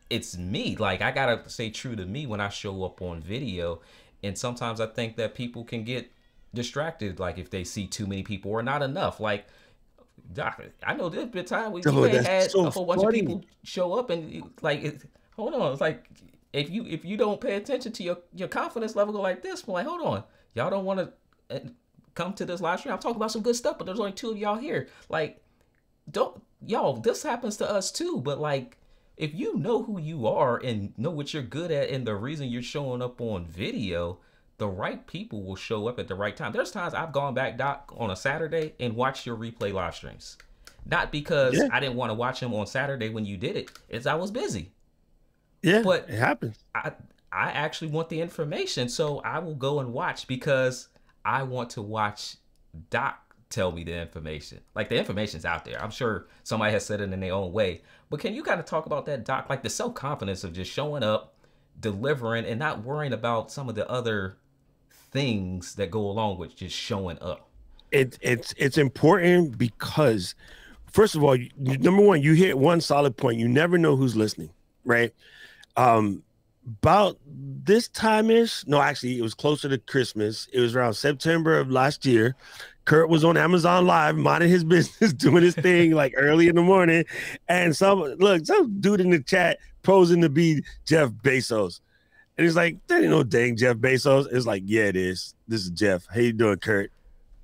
it's me. Like I gotta stay true to me when I show up on video and sometimes I think that people can get distracted, like if they see too many people or not enough. Like, I know there's been time we oh, had so a whole bunch funny. of people show up and like, it, hold on, it's like if you if you don't pay attention to your your confidence level go like this, I'm like, hold on, y'all don't want to uh, come to this live stream. I'm talking about some good stuff, but there's only two of y'all here. Like, don't y'all, this happens to us too, but like if you know who you are and know what you're good at and the reason you're showing up on video, the right people will show up at the right time. There's times I've gone back, Doc, on a Saturday and watched your replay live streams. Not because yeah. I didn't want to watch them on Saturday when you did it, it's I was busy. Yeah, but it happens. I I actually want the information, so I will go and watch because I want to watch Doc tell me the information. Like the information's out there. I'm sure somebody has said it in their own way. But can you kind of talk about that, Doc? Like the self confidence of just showing up, delivering, and not worrying about some of the other things that go along with just showing up. It, it's it's important because first of all, number one, you hit one solid point. You never know who's listening, right? Um, about this time ish, no, actually, it was closer to Christmas. It was around September of last year. Kurt was on Amazon Live, minding his business, doing his thing like early in the morning. And some look, some dude in the chat posing to be Jeff Bezos. And he's like, "That ain't no dang Jeff Bezos." It's like, "Yeah, it is. This is Jeff. How you doing, Kurt?"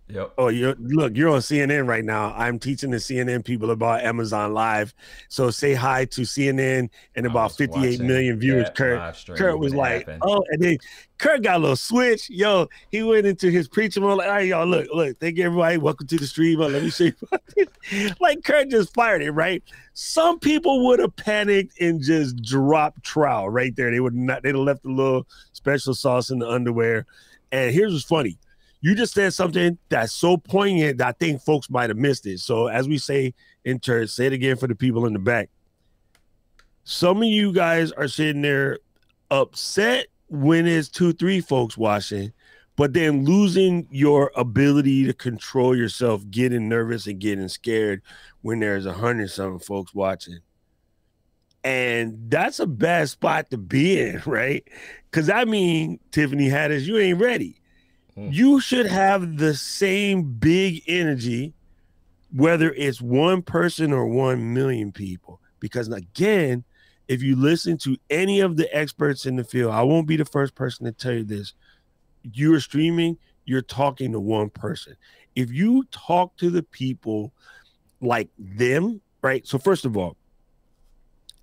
Yep. Oh, you look, you're on CNN right now. I'm teaching the CNN people about Amazon Live. So say hi to CNN and about 58 million viewers. Kurt, Kurt was like, happen. oh, and then Kurt got a little switch. Yo, he went into his preaching mode. Like, all right, y'all, look, look, thank you, everybody. Welcome to the stream. let me show you. like Kurt just fired it, right? Some people would have panicked and just dropped trowel right there. They would not, they'd have left a little special sauce in the underwear. And here's what's funny you just said something that's so poignant that I think folks might have missed it. So as we say in church, say it again for the people in the back. Some of you guys are sitting there upset when it's two, three folks watching, but then losing your ability to control yourself, getting nervous and getting scared when there's a hundred something folks watching. And that's a bad spot to be in, right? Because I mean, Tiffany Haddish, you ain't ready. Mm. You should have the same big energy, whether it's one person or one million people. Because again, if you listen to any of the experts in the field, I won't be the first person to tell you this. You're streaming, you're talking to one person. If you talk to the people like them, right? So, first of all,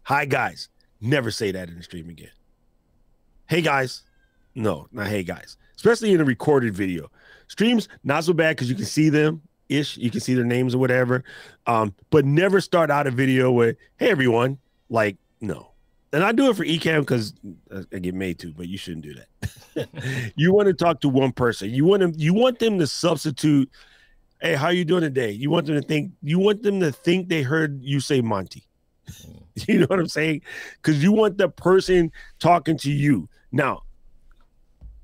hi guys, never say that in the stream again. Hey guys, no, not hey guys especially in a recorded video. Streams not so bad because you can see them ish, you can see their names or whatever. Um, but never start out a video with "Hey everyone," like no. And I do it for Ecamm because I get made to, but you shouldn't do that. you want to talk to one person. You want them. You want them to substitute. Hey, how you doing today? You want them to think. You want them to think they heard you say Monte. you know what I'm saying? Because you want the person talking to you. Now,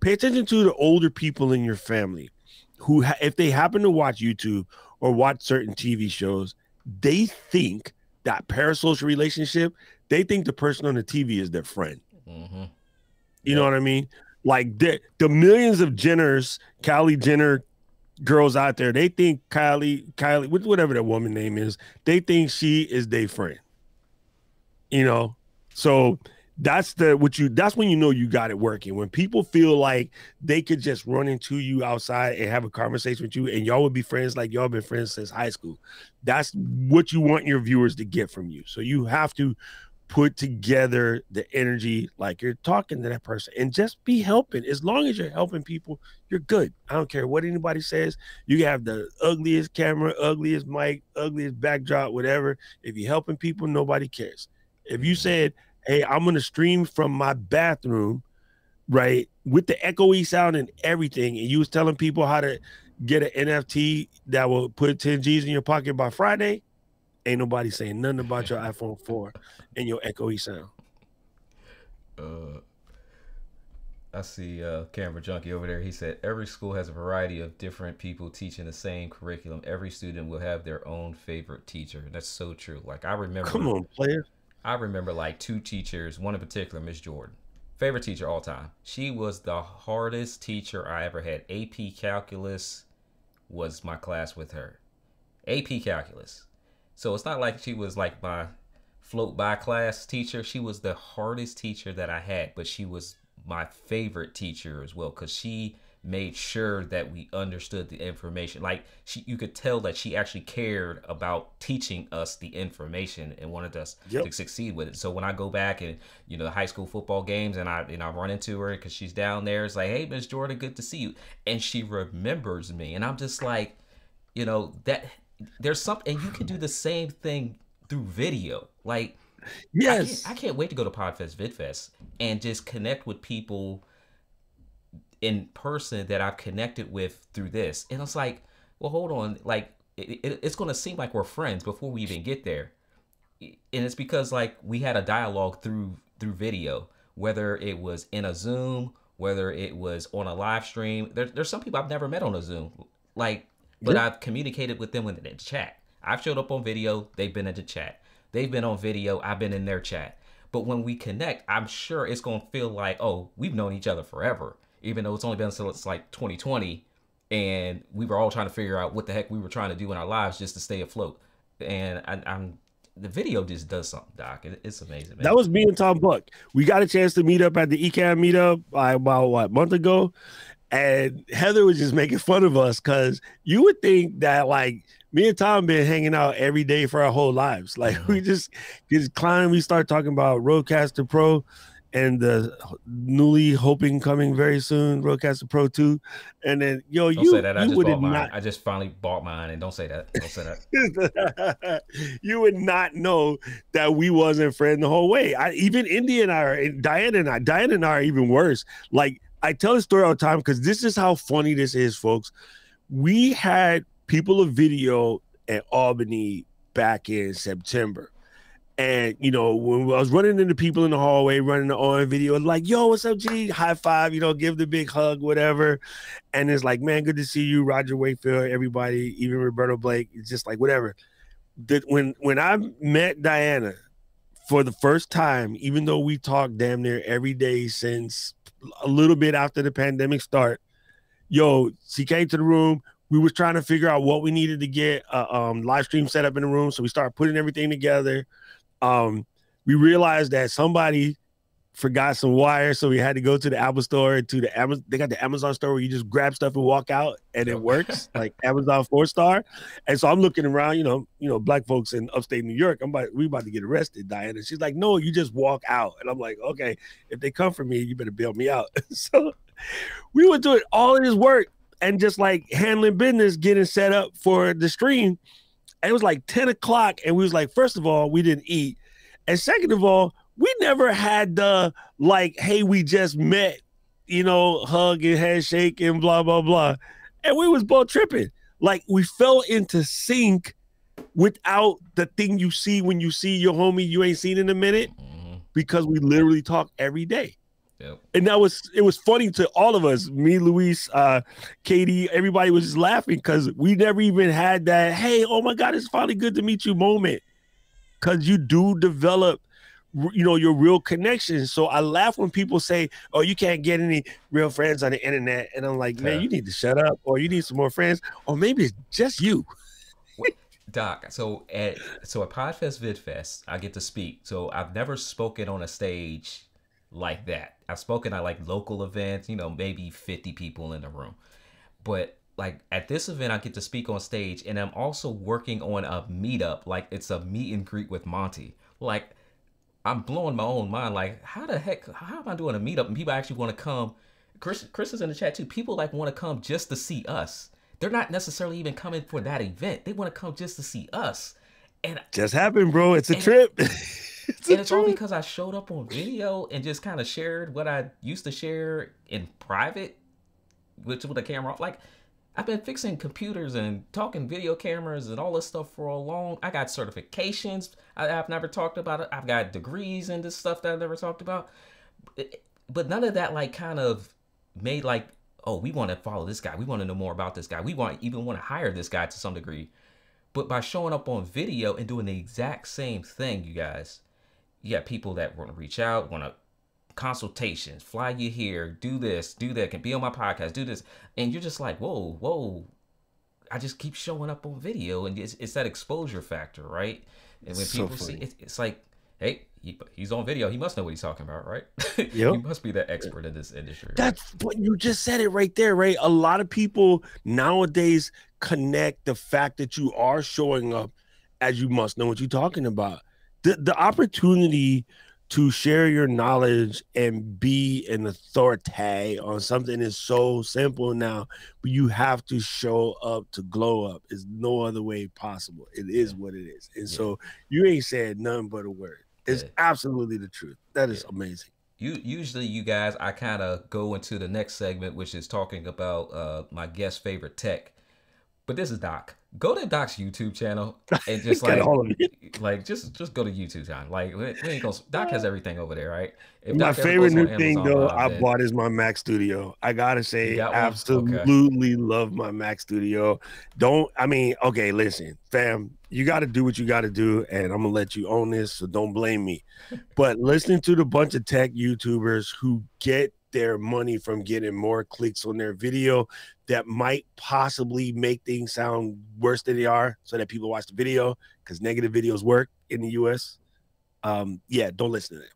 pay attention to the older people in your family who, ha- if they happen to watch YouTube or watch certain TV shows, they think that parasocial relationship, they think the person on the TV is their friend. Mm-hmm. You know what I mean? Like the, the millions of Jenners, Kylie Jenner girls out there, they think Kylie, Kylie, whatever that woman name is, they think she is their friend. You know, so that's the what you that's when you know you got it working. When people feel like they could just run into you outside and have a conversation with you and y'all would be friends like y'all been friends since high school that's what you want your viewers to get from you. So you have to put together the energy like you're talking to that person and just be helping. As long as you're helping people you're good. I don't care what anybody says. You have the ugliest camera ugliest mic ugliest backdrop whatever. If you're helping people nobody cares. If you said hey, I'm gonna stream from my bathroom, right, with the echoey sound and everything, and you was telling people how to get an NFT that will put 10 G's in your pocket by Friday, ain't nobody saying nothing about your iPhone 4 and your echoey sound. Uh I see uh, Camera Junkie over there. He said every school has a variety of different people teaching the same curriculum. Every student will have their own favorite teacher. That's so true. Like I remember. Come on, player. I remember like two teachers, one in particular, Miss Jordan. Favorite teacher all time. She was the hardest teacher I ever had. AP Calculus was my class with her. AP Calculus. So it's not like she was like my float by class teacher. She was the hardest teacher that I had, but she was my favorite teacher as well because she made sure that we understood the information. Like she, you could tell that she actually cared about teaching us the information and wanted us Yep. to succeed with it. So when I go back and you know the high school football games and I and I run into her because she's down there, it's like, hey, Miss Jordan, good to see you, and she remembers me, and I'm just like, you know that there's something, and you can do the same thing through video, like. I Yes. can't, I can't wait to go to Podfest VidFest and just connect with people in person that I've connected with through this. And it's like, well, hold on, like it, it, it's going to seem like we're friends before we even get there. And it's because like we had a dialogue through through video, whether it was in a Zoom, whether it was on a live stream. There, there's some people I've never met on a Zoom, like, but Yeah. I've communicated with them in the chat. I've showed up on video, they've been in the chat. They've been on video, I've been in their chat. But when we connect, I'm sure it's gonna feel like, oh, we've known each other forever, even though it's only been since it's like 2020, and we were all trying to figure out what the heck we were trying to do in our lives just to stay afloat. And I, I'm the video just does something, Doc. It, it's amazing, man. That was me and Tom Buck. We got a chance to meet up at the Ecamm meetup like, about what a month ago, and Heather was just making fun of us because you would think that like me and Tom been hanging out every day for our whole lives. Like we mm-hmm. just just climb. We start talking about RodeCaster Pro and the newly hoping coming very soon RodeCaster Pro two, and then yo don't you say that. I you just would bought mine. not I just finally bought mine, and don't say that. Don't say that. you would not know that we wasn't friends the whole way. I even Indy and I are and Diana and I, Diana and I are even worse. Like I tell the story all the time because this is how funny this is, folks. We had people of video at Albany back in September. And you know, when I was running into people in the hallway, running the on video, like, yo, what's up, G? High five, you know, give the big hug, whatever. And it's like, man, good to see you, Roger Wakefield, everybody, even Roberto Blake. It's just like whatever. That when when I met Diana for the first time, even though we talked damn near every day since a little bit after the pandemic start, yo, she came to the room. We was trying to figure out what we needed to get a um, live stream set up in the room. So we started putting everything together. Um, we realized that somebody forgot some wires, so we had to go to the Apple store to the Amazon. They got the Amazon store where you just grab stuff and walk out, and it works like Amazon four star. And so I'm looking around, you know, you know, black folks in upstate New York. I'm about we about to get arrested, Diana. She's like, no, you just walk out, and I'm like, okay, if they come for me, you better bail me out. so we were doing all of this work and just like handling business, getting set up for the stream. And it was like 10 o'clock, and we was like, first of all, we didn't eat. And second of all, we never had the like, hey, we just met, you know, hug and handshake and blah, blah, blah. And we was both tripping. Like we fell into sync without the thing you see when you see your homie you ain't seen in a minute Mhm. because we literally talk every day Yep. and that was it was funny to all of us me luis uh katie everybody was just laughing because we never even had that hey oh my god it's finally good to meet you moment because you do develop you know your real connections so i laugh when people say oh you can't get any real friends on the internet and i'm like man Yeah. you need to shut up or you need some more friends or maybe it's just you Doc, so at so at Podfest VidFest, I get to speak. So I've never spoken on a stage like that. I've spoken at like local events, you know, maybe 50 people in the room. But like at this event, I get to speak on stage, and I'm also working on a meetup, like it's a meet and greet with Monte. Like I'm blowing my own mind. Like, how the heck? How am I doing a meetup and people actually want to come? Chris, Chris is in the chat too. People like want to come just to see us. They're not necessarily even coming for that event. They want to come just to see us. And just happened bro it's a And- trip it's and it's all because I showed up on video and just kind of shared what I used to share in private, which with a camera. Off. Like I've been fixing computers and talking video cameras and all this stuff for a long. I got certifications. I, I've never talked about it. I've got degrees in this stuff that I've never talked about. But none of that like kind of made like oh we want to follow this guy. We want to know more about this guy. We want even want to hire this guy to some degree. But by showing up on video and doing the exact same thing, you guys, you got people that want to reach out, want to consultations, fly you here, do this, do that, can be on my podcast, do this, and you're just like, whoa, whoa. I just keep showing up on video, and it's, it's that exposure factor, right? And when So people see funny. it, it's like, hey, he, he's on video. He must know what he's talking about, right? Yep. he must be the expert in this industry. right? That's what you just said it right there, right? A lot of people nowadays connect the fact that you are showing up as you must know what you're talking about. The the opportunity to share your knowledge and be an authority on something is so simple now, but you have to show up to glow up. Is no other way possible. It is what it is. And Yeah. so you ain't said nothing but a word. It's Yeah. absolutely the truth. That is Yeah. amazing. You usually you guys I kind of go into the next segment, which is talking about uh my guest favorite tech. But this is Doc. Go to Doc's YouTube channel and just like all of it. like just just go to YouTube time. Like we, ain't gonna Doc has everything over there, right? If My Doc favorite new on thing though I then- bought is my Mac Studio. I gotta say, got one? Okay. absolutely love my Mac Studio. Don't I mean, okay, listen, fam, you got to do what you got to do, and I'm gonna let you own this, so don't blame me. But listening to the bunch of tech YouTubers who get their money from getting more clicks on their video that might possibly make things sound worse than they are, so that people watch the video because negative videos work in the US. Um, yeah, don't listen to them.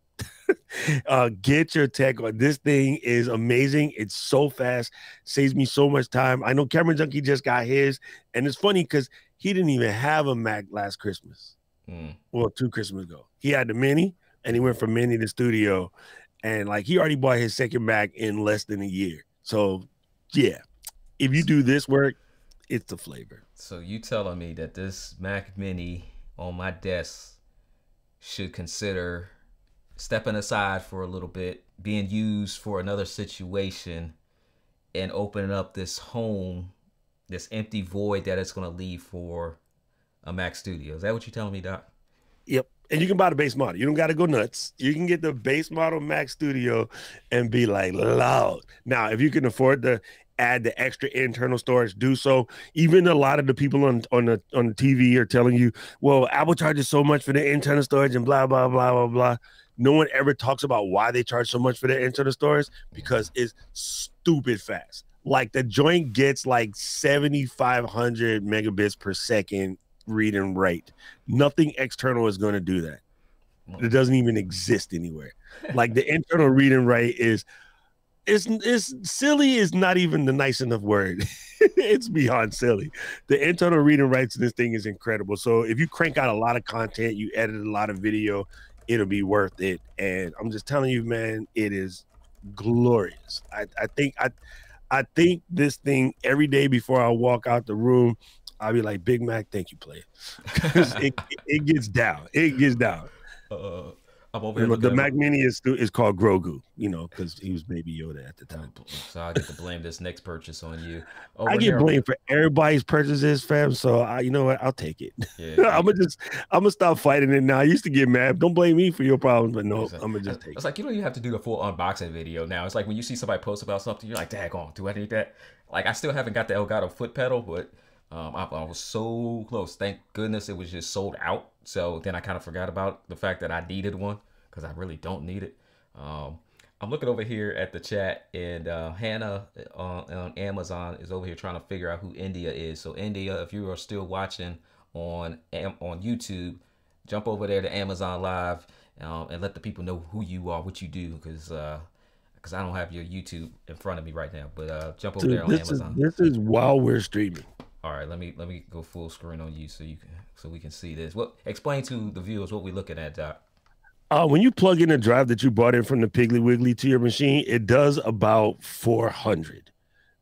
uh, get your tech on this thing is amazing. It's so fast, saves me so much time. I know Cameron Junkie just got his, and it's funny because he didn't even have a Mac last Christmas. Mm, Well, two Christmas ago, he had the Mini, and he went from Mini to Studio, and like he already bought his second Mac in less than a year. So, yeah, if you do this work, it's the flavor. so you telling me that this Mac Mini on my desk should consider stepping aside for a little bit, being used for another situation, and opening up this home, this empty void that it's going to leave for a Mac Studio. Is that what you're telling me, Doc? Yep. And you can buy the base model. You don't got to go nuts. You can get the base model Mac Studio and be like loud. Now, if you can afford to add the extra internal storage, do so. Even a lot of the people on on the on the TV are telling you, well, Apple charges so much for the internal storage and blah blah blah blah blah. No one ever talks about why they charge so much for the internal storage because it's stupid fast. Like the joint gets like 7,500 megabits per second read and write. Nothing external is going to do that. It doesn't even exist anywhere. Like the internal read and write is it's it's silly is not even the nice enough word. it's beyond silly. The internal read and writes in this thing is incredible. So if you crank out a lot of content, you edit a lot of video, it'll be worth it. And I'm just telling you, man, it is glorious. I, I think I I think this thing every day before I walk out the room, I'll be like, Big Mac, thank you, player. It, it, it gets down. It gets down. Uh, I'm over here The, looking the Mac Mini is is called Grogu, you know, because he was Baby Yoda at the time. So I get to blame this next purchase on you. I get here- blamed for everybody's purchases, fam. So I, you know what? I'll take it. Yeah, I'm gonna just, I'm gonna stop fighting it now. I used to get mad. Don't blame me for your problems, but no, like- I'm gonna just take it. It's it. like you don't even have to do the full unboxing video now. It's like when you see somebody post about something, you're like, "Daggone, do I need that?" Like I still haven't got the Elgato foot pedal, but um, I, I was so close. Thank goodness it was just sold out. So then I kind of forgot about the fact that I needed one because I really don't need it. Um, I'm looking over here at the chat, and uh, Hannah on, on Amazon is over here trying to figure out who India is. So India, if you are still watching on on YouTube, jump over there to Amazon Live um, and let the people know who you are, what you do, because because I don't have your YouTube in front of me right now. But uh, jump over Dude, there on this is Amazon. this is while we're streaming. All right, let me let me go full screen on you so you can so we can see this. What explain to the viewers what we're looking at, Doc. Uh, when you plug in a drive that you brought in from the Piggly Wiggly to your machine, it does about 400.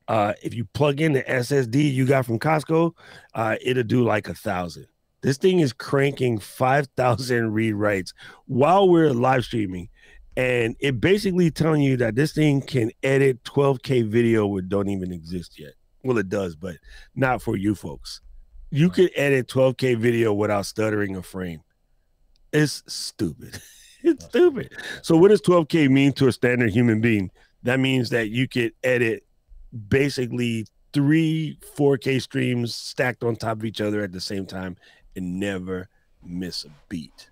Uh, if you plug in the SSD you got from Costco, uh, it'll do like a thousand. This thing is cranking 5,000 read writes while we're live streaming. And it basically telling you that this thing can edit 12K video which don't even exist yet. Well, it does, but not for you folks. You could edit 12K video without stuttering a frame. It's stupid. It's stupid. So what does 12K mean to a standard human being? That means that you could edit basically three 4K streams stacked on top of each other at the same time and never miss a beat.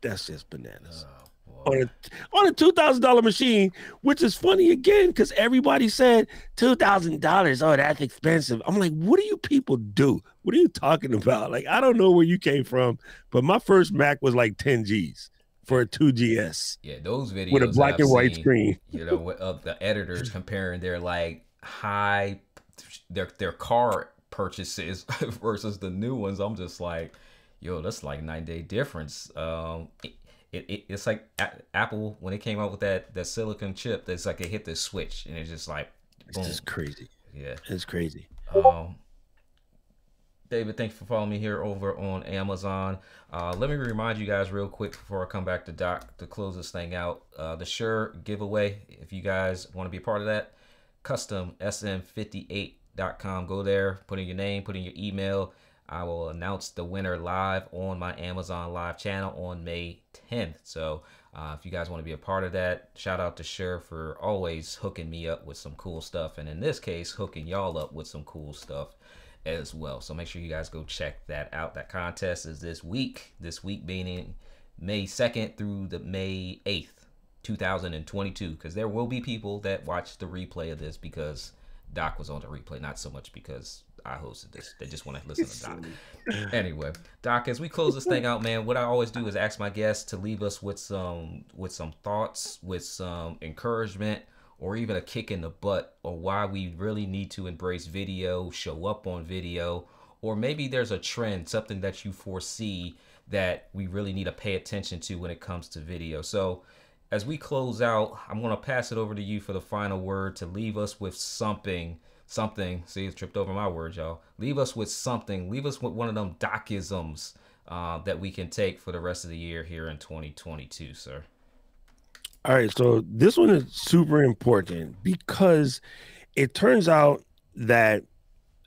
That's just bananas. Oh on a on a two thousand dollar machine, which is funny again because everybody said two thousand dollars. Oh, that's expensive. I'm like, what do you people do? What are you talking about? Like, I don't know where you came from, but my first Mac was like ten G's for a 2GS. Yeah, those videos with a black I've and white seen, screen. You know, of the editors comparing their like high their their car purchases versus the new ones. I'm just like, yo, that's like nine day difference. Um, it, it, it's like A- Apple when it came out with that that silicon chip. It's like it hit the switch and it's just like, It's boom. just crazy. yeah. It's crazy. Um, David, thanks for following me here over on Amazon. Uh, let me remind you guys real quick before I come back to Doc to close this thing out. Uh, the Shure giveaway, if you guys want to be a part of that, custom sm58.com. Go there, put in your name, put in your email. I will announce the winner live on my Amazon Live channel on May 10th. So uh, if you guys want to be a part of that, shout out to Shure for always hooking me up with some cool stuff. And in this case, hooking y'all up with some cool stuff as well. So make sure you guys go check that out. That contest is this week. This week being May 2nd through the May 8th, 2022. Because there will be people that watch the replay of this because Doc was on the replay, not so much because I hosted this. They just want to listen to Doc. anyway, Doc, as we close this thing out, man, what I always do is ask my guests to leave us with some with some thoughts, with some encouragement, or even a kick in the butt, or why we really need to embrace video, show up on video, or maybe there's a trend, something that you foresee that we really need to pay attention to when it comes to video. So as we close out, I'm going to pass it over to you for the final word to leave us with something, something. See, it tripped over my words, y'all. Leave us with something. Leave us with one of them docisms uh, that we can take for the rest of the year here in 2022, sir. All right, so this one is super important because it turns out that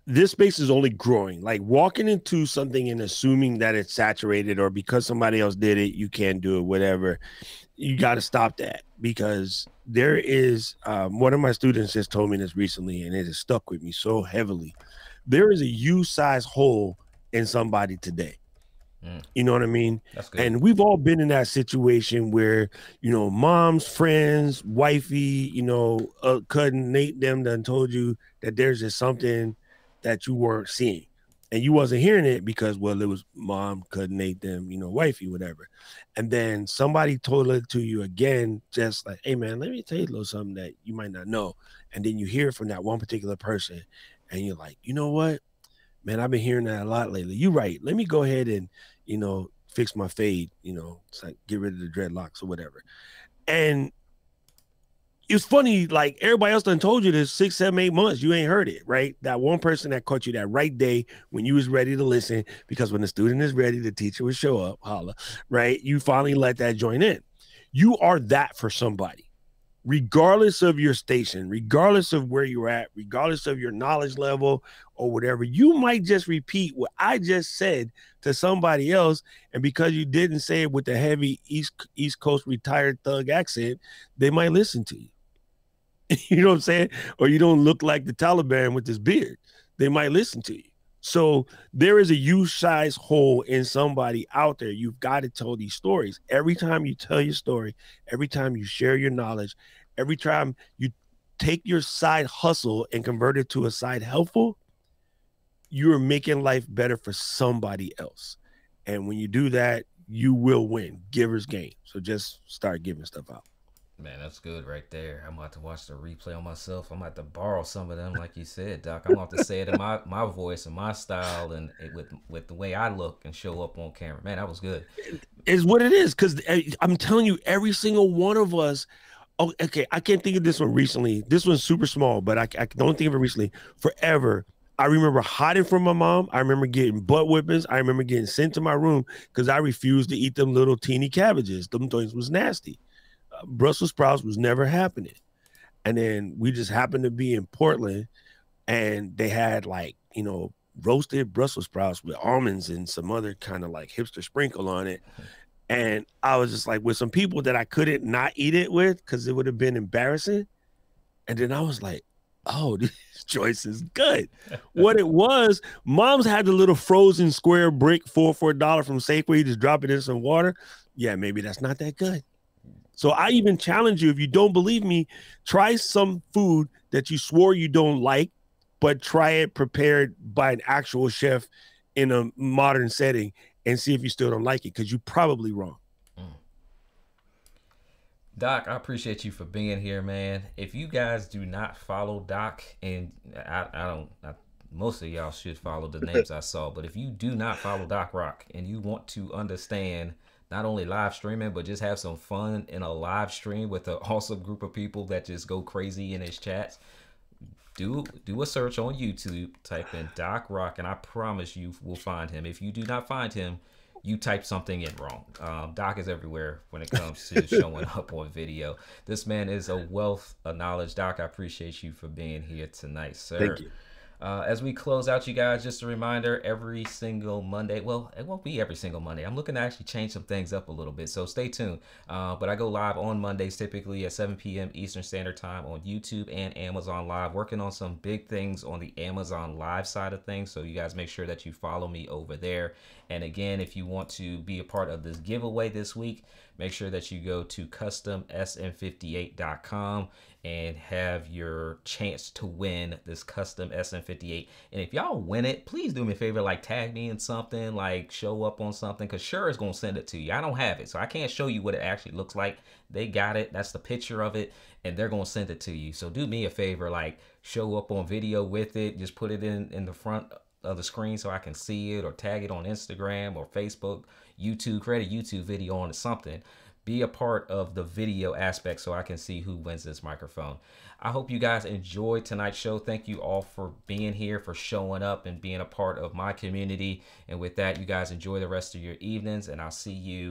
this space is only growing. Like walking into something and assuming that it's saturated or because somebody else did it, you can't do it, whatever. You got to stop that because there is um, one of my students just told me this recently and it has stuck with me so heavily. There is a U size hole in somebody today. Mm. You know what I mean? And we've all been in that situation where, you know, moms, friends, wifey, you know, uh, cousin Nate, them done told you that there's just something that you weren't seeing. And you wasn't hearing it because, well, it was mom, couldn't Nate, them, you know, wifey, whatever. And then somebody told it to you again, just like, hey, man, let me tell you a little something that you might not know. And then you hear from that one particular person. And you're like, you know what? Man, I've been hearing that a lot lately. You're right. Let me go ahead and you know, fix my fade, you know, it's like get rid of the dreadlocks or whatever. And it's funny, like everybody else done told you this six, seven, eight months, you ain't heard it, right? That one person that caught you that right day when you was ready to listen, because when the student is ready, the teacher will show up, holla, right? You finally let that join in. You are that for somebody regardless of your station, regardless of where you're at, regardless of your knowledge level or whatever, you might just repeat what I just said to somebody else. And because you didn't say it with the heavy East East Coast retired thug accent, they might listen to you. you know what I'm saying? Or you don't look like the Taliban with this beard. They might listen to you. So there is a U size hole in somebody out there. You've got to tell these stories. Every time you tell your story, every time you share your knowledge, every time you take your side hustle and convert it to a side helpful, you're making life better for somebody else. And when you do that, you will win. Givers game. So just start giving stuff out. Man, that's good right there. I'm about to watch the replay on myself. I'm about to borrow some of them, like you said, Doc. I'm about to say it in my, my voice and my style and it, with with the way I look and show up on camera. Man, that was good. Is what it is. Because eh, I'm telling you, every single one of us. Oh, okay. I can't think of this one recently. This one's super small, but I, I don't think of it recently. Forever, I remember hiding from my mom. I remember getting butt whippings. I remember getting sent to my room because I refused to eat them little teeny cabbages. Them things was nasty. Brussels sprouts was never happening. And then we just happened to be in Portland and they had like, you know, roasted Brussels sprouts with almonds and some other kind of like hipster sprinkle on it. And I was just like with some people that I couldn't not eat it with because it would have been embarrassing. And then I was like, oh, this choice is good. what it was, moms had the little frozen square brick four for a dollar from Safeway. You just drop it in some water. Yeah, maybe that's not that good. So I even challenge you if you don't believe me, try some food that you swore you don't like, but try it prepared by an actual chef in a modern setting and see if you still don't like it because you're probably wrong. Mm. Doc, I appreciate you for being here, man. If you guys do not follow Doc, and I, I don't, I, most of y'all should follow the names I saw, but if you do not follow Doc Rock and you want to understand not only live streaming, but just have some fun in a live stream with an awesome group of people that just go crazy in his chats, do do a search on YouTube, type in Doc Rock, and I promise you will find him. If you do not find him, you type something in wrong. Um, Doc is everywhere when it comes to showing up on video. This man is a wealth of knowledge. Doc, I appreciate you for being here tonight, sir. Thank you. Uh, as we close out, you guys, just a reminder every single Monday. Well, it won't be every single Monday. I'm looking to actually change some things up a little bit. So stay tuned. Uh, but I go live on Mondays, typically at 7 p.m. Eastern Standard Time on YouTube and Amazon Live, working on some big things on the Amazon Live side of things. So you guys make sure that you follow me over there. And again, if you want to be a part of this giveaway this week, make sure that you go to customsm58.com and have your chance to win this custom SM58. And if y'all win it, please do me a favor, like tag me in something, like show up on something, because Shure is going to send it to you. I don't have it, so I can't show you what it actually looks like. They got it. That's the picture of it, and they're going to send it to you. So do me a favor, like show up on video with it. Just put it in, in the front of the screen so I can see it or tag it on Instagram or Facebook, YouTube, create a YouTube video on it, something. Be a part of the video aspect so I can see who wins this microphone. I hope you guys enjoyed tonight's show. Thank you all for being here, for showing up and being a part of my community. And with that, you guys enjoy the rest of your evenings, and I'll see you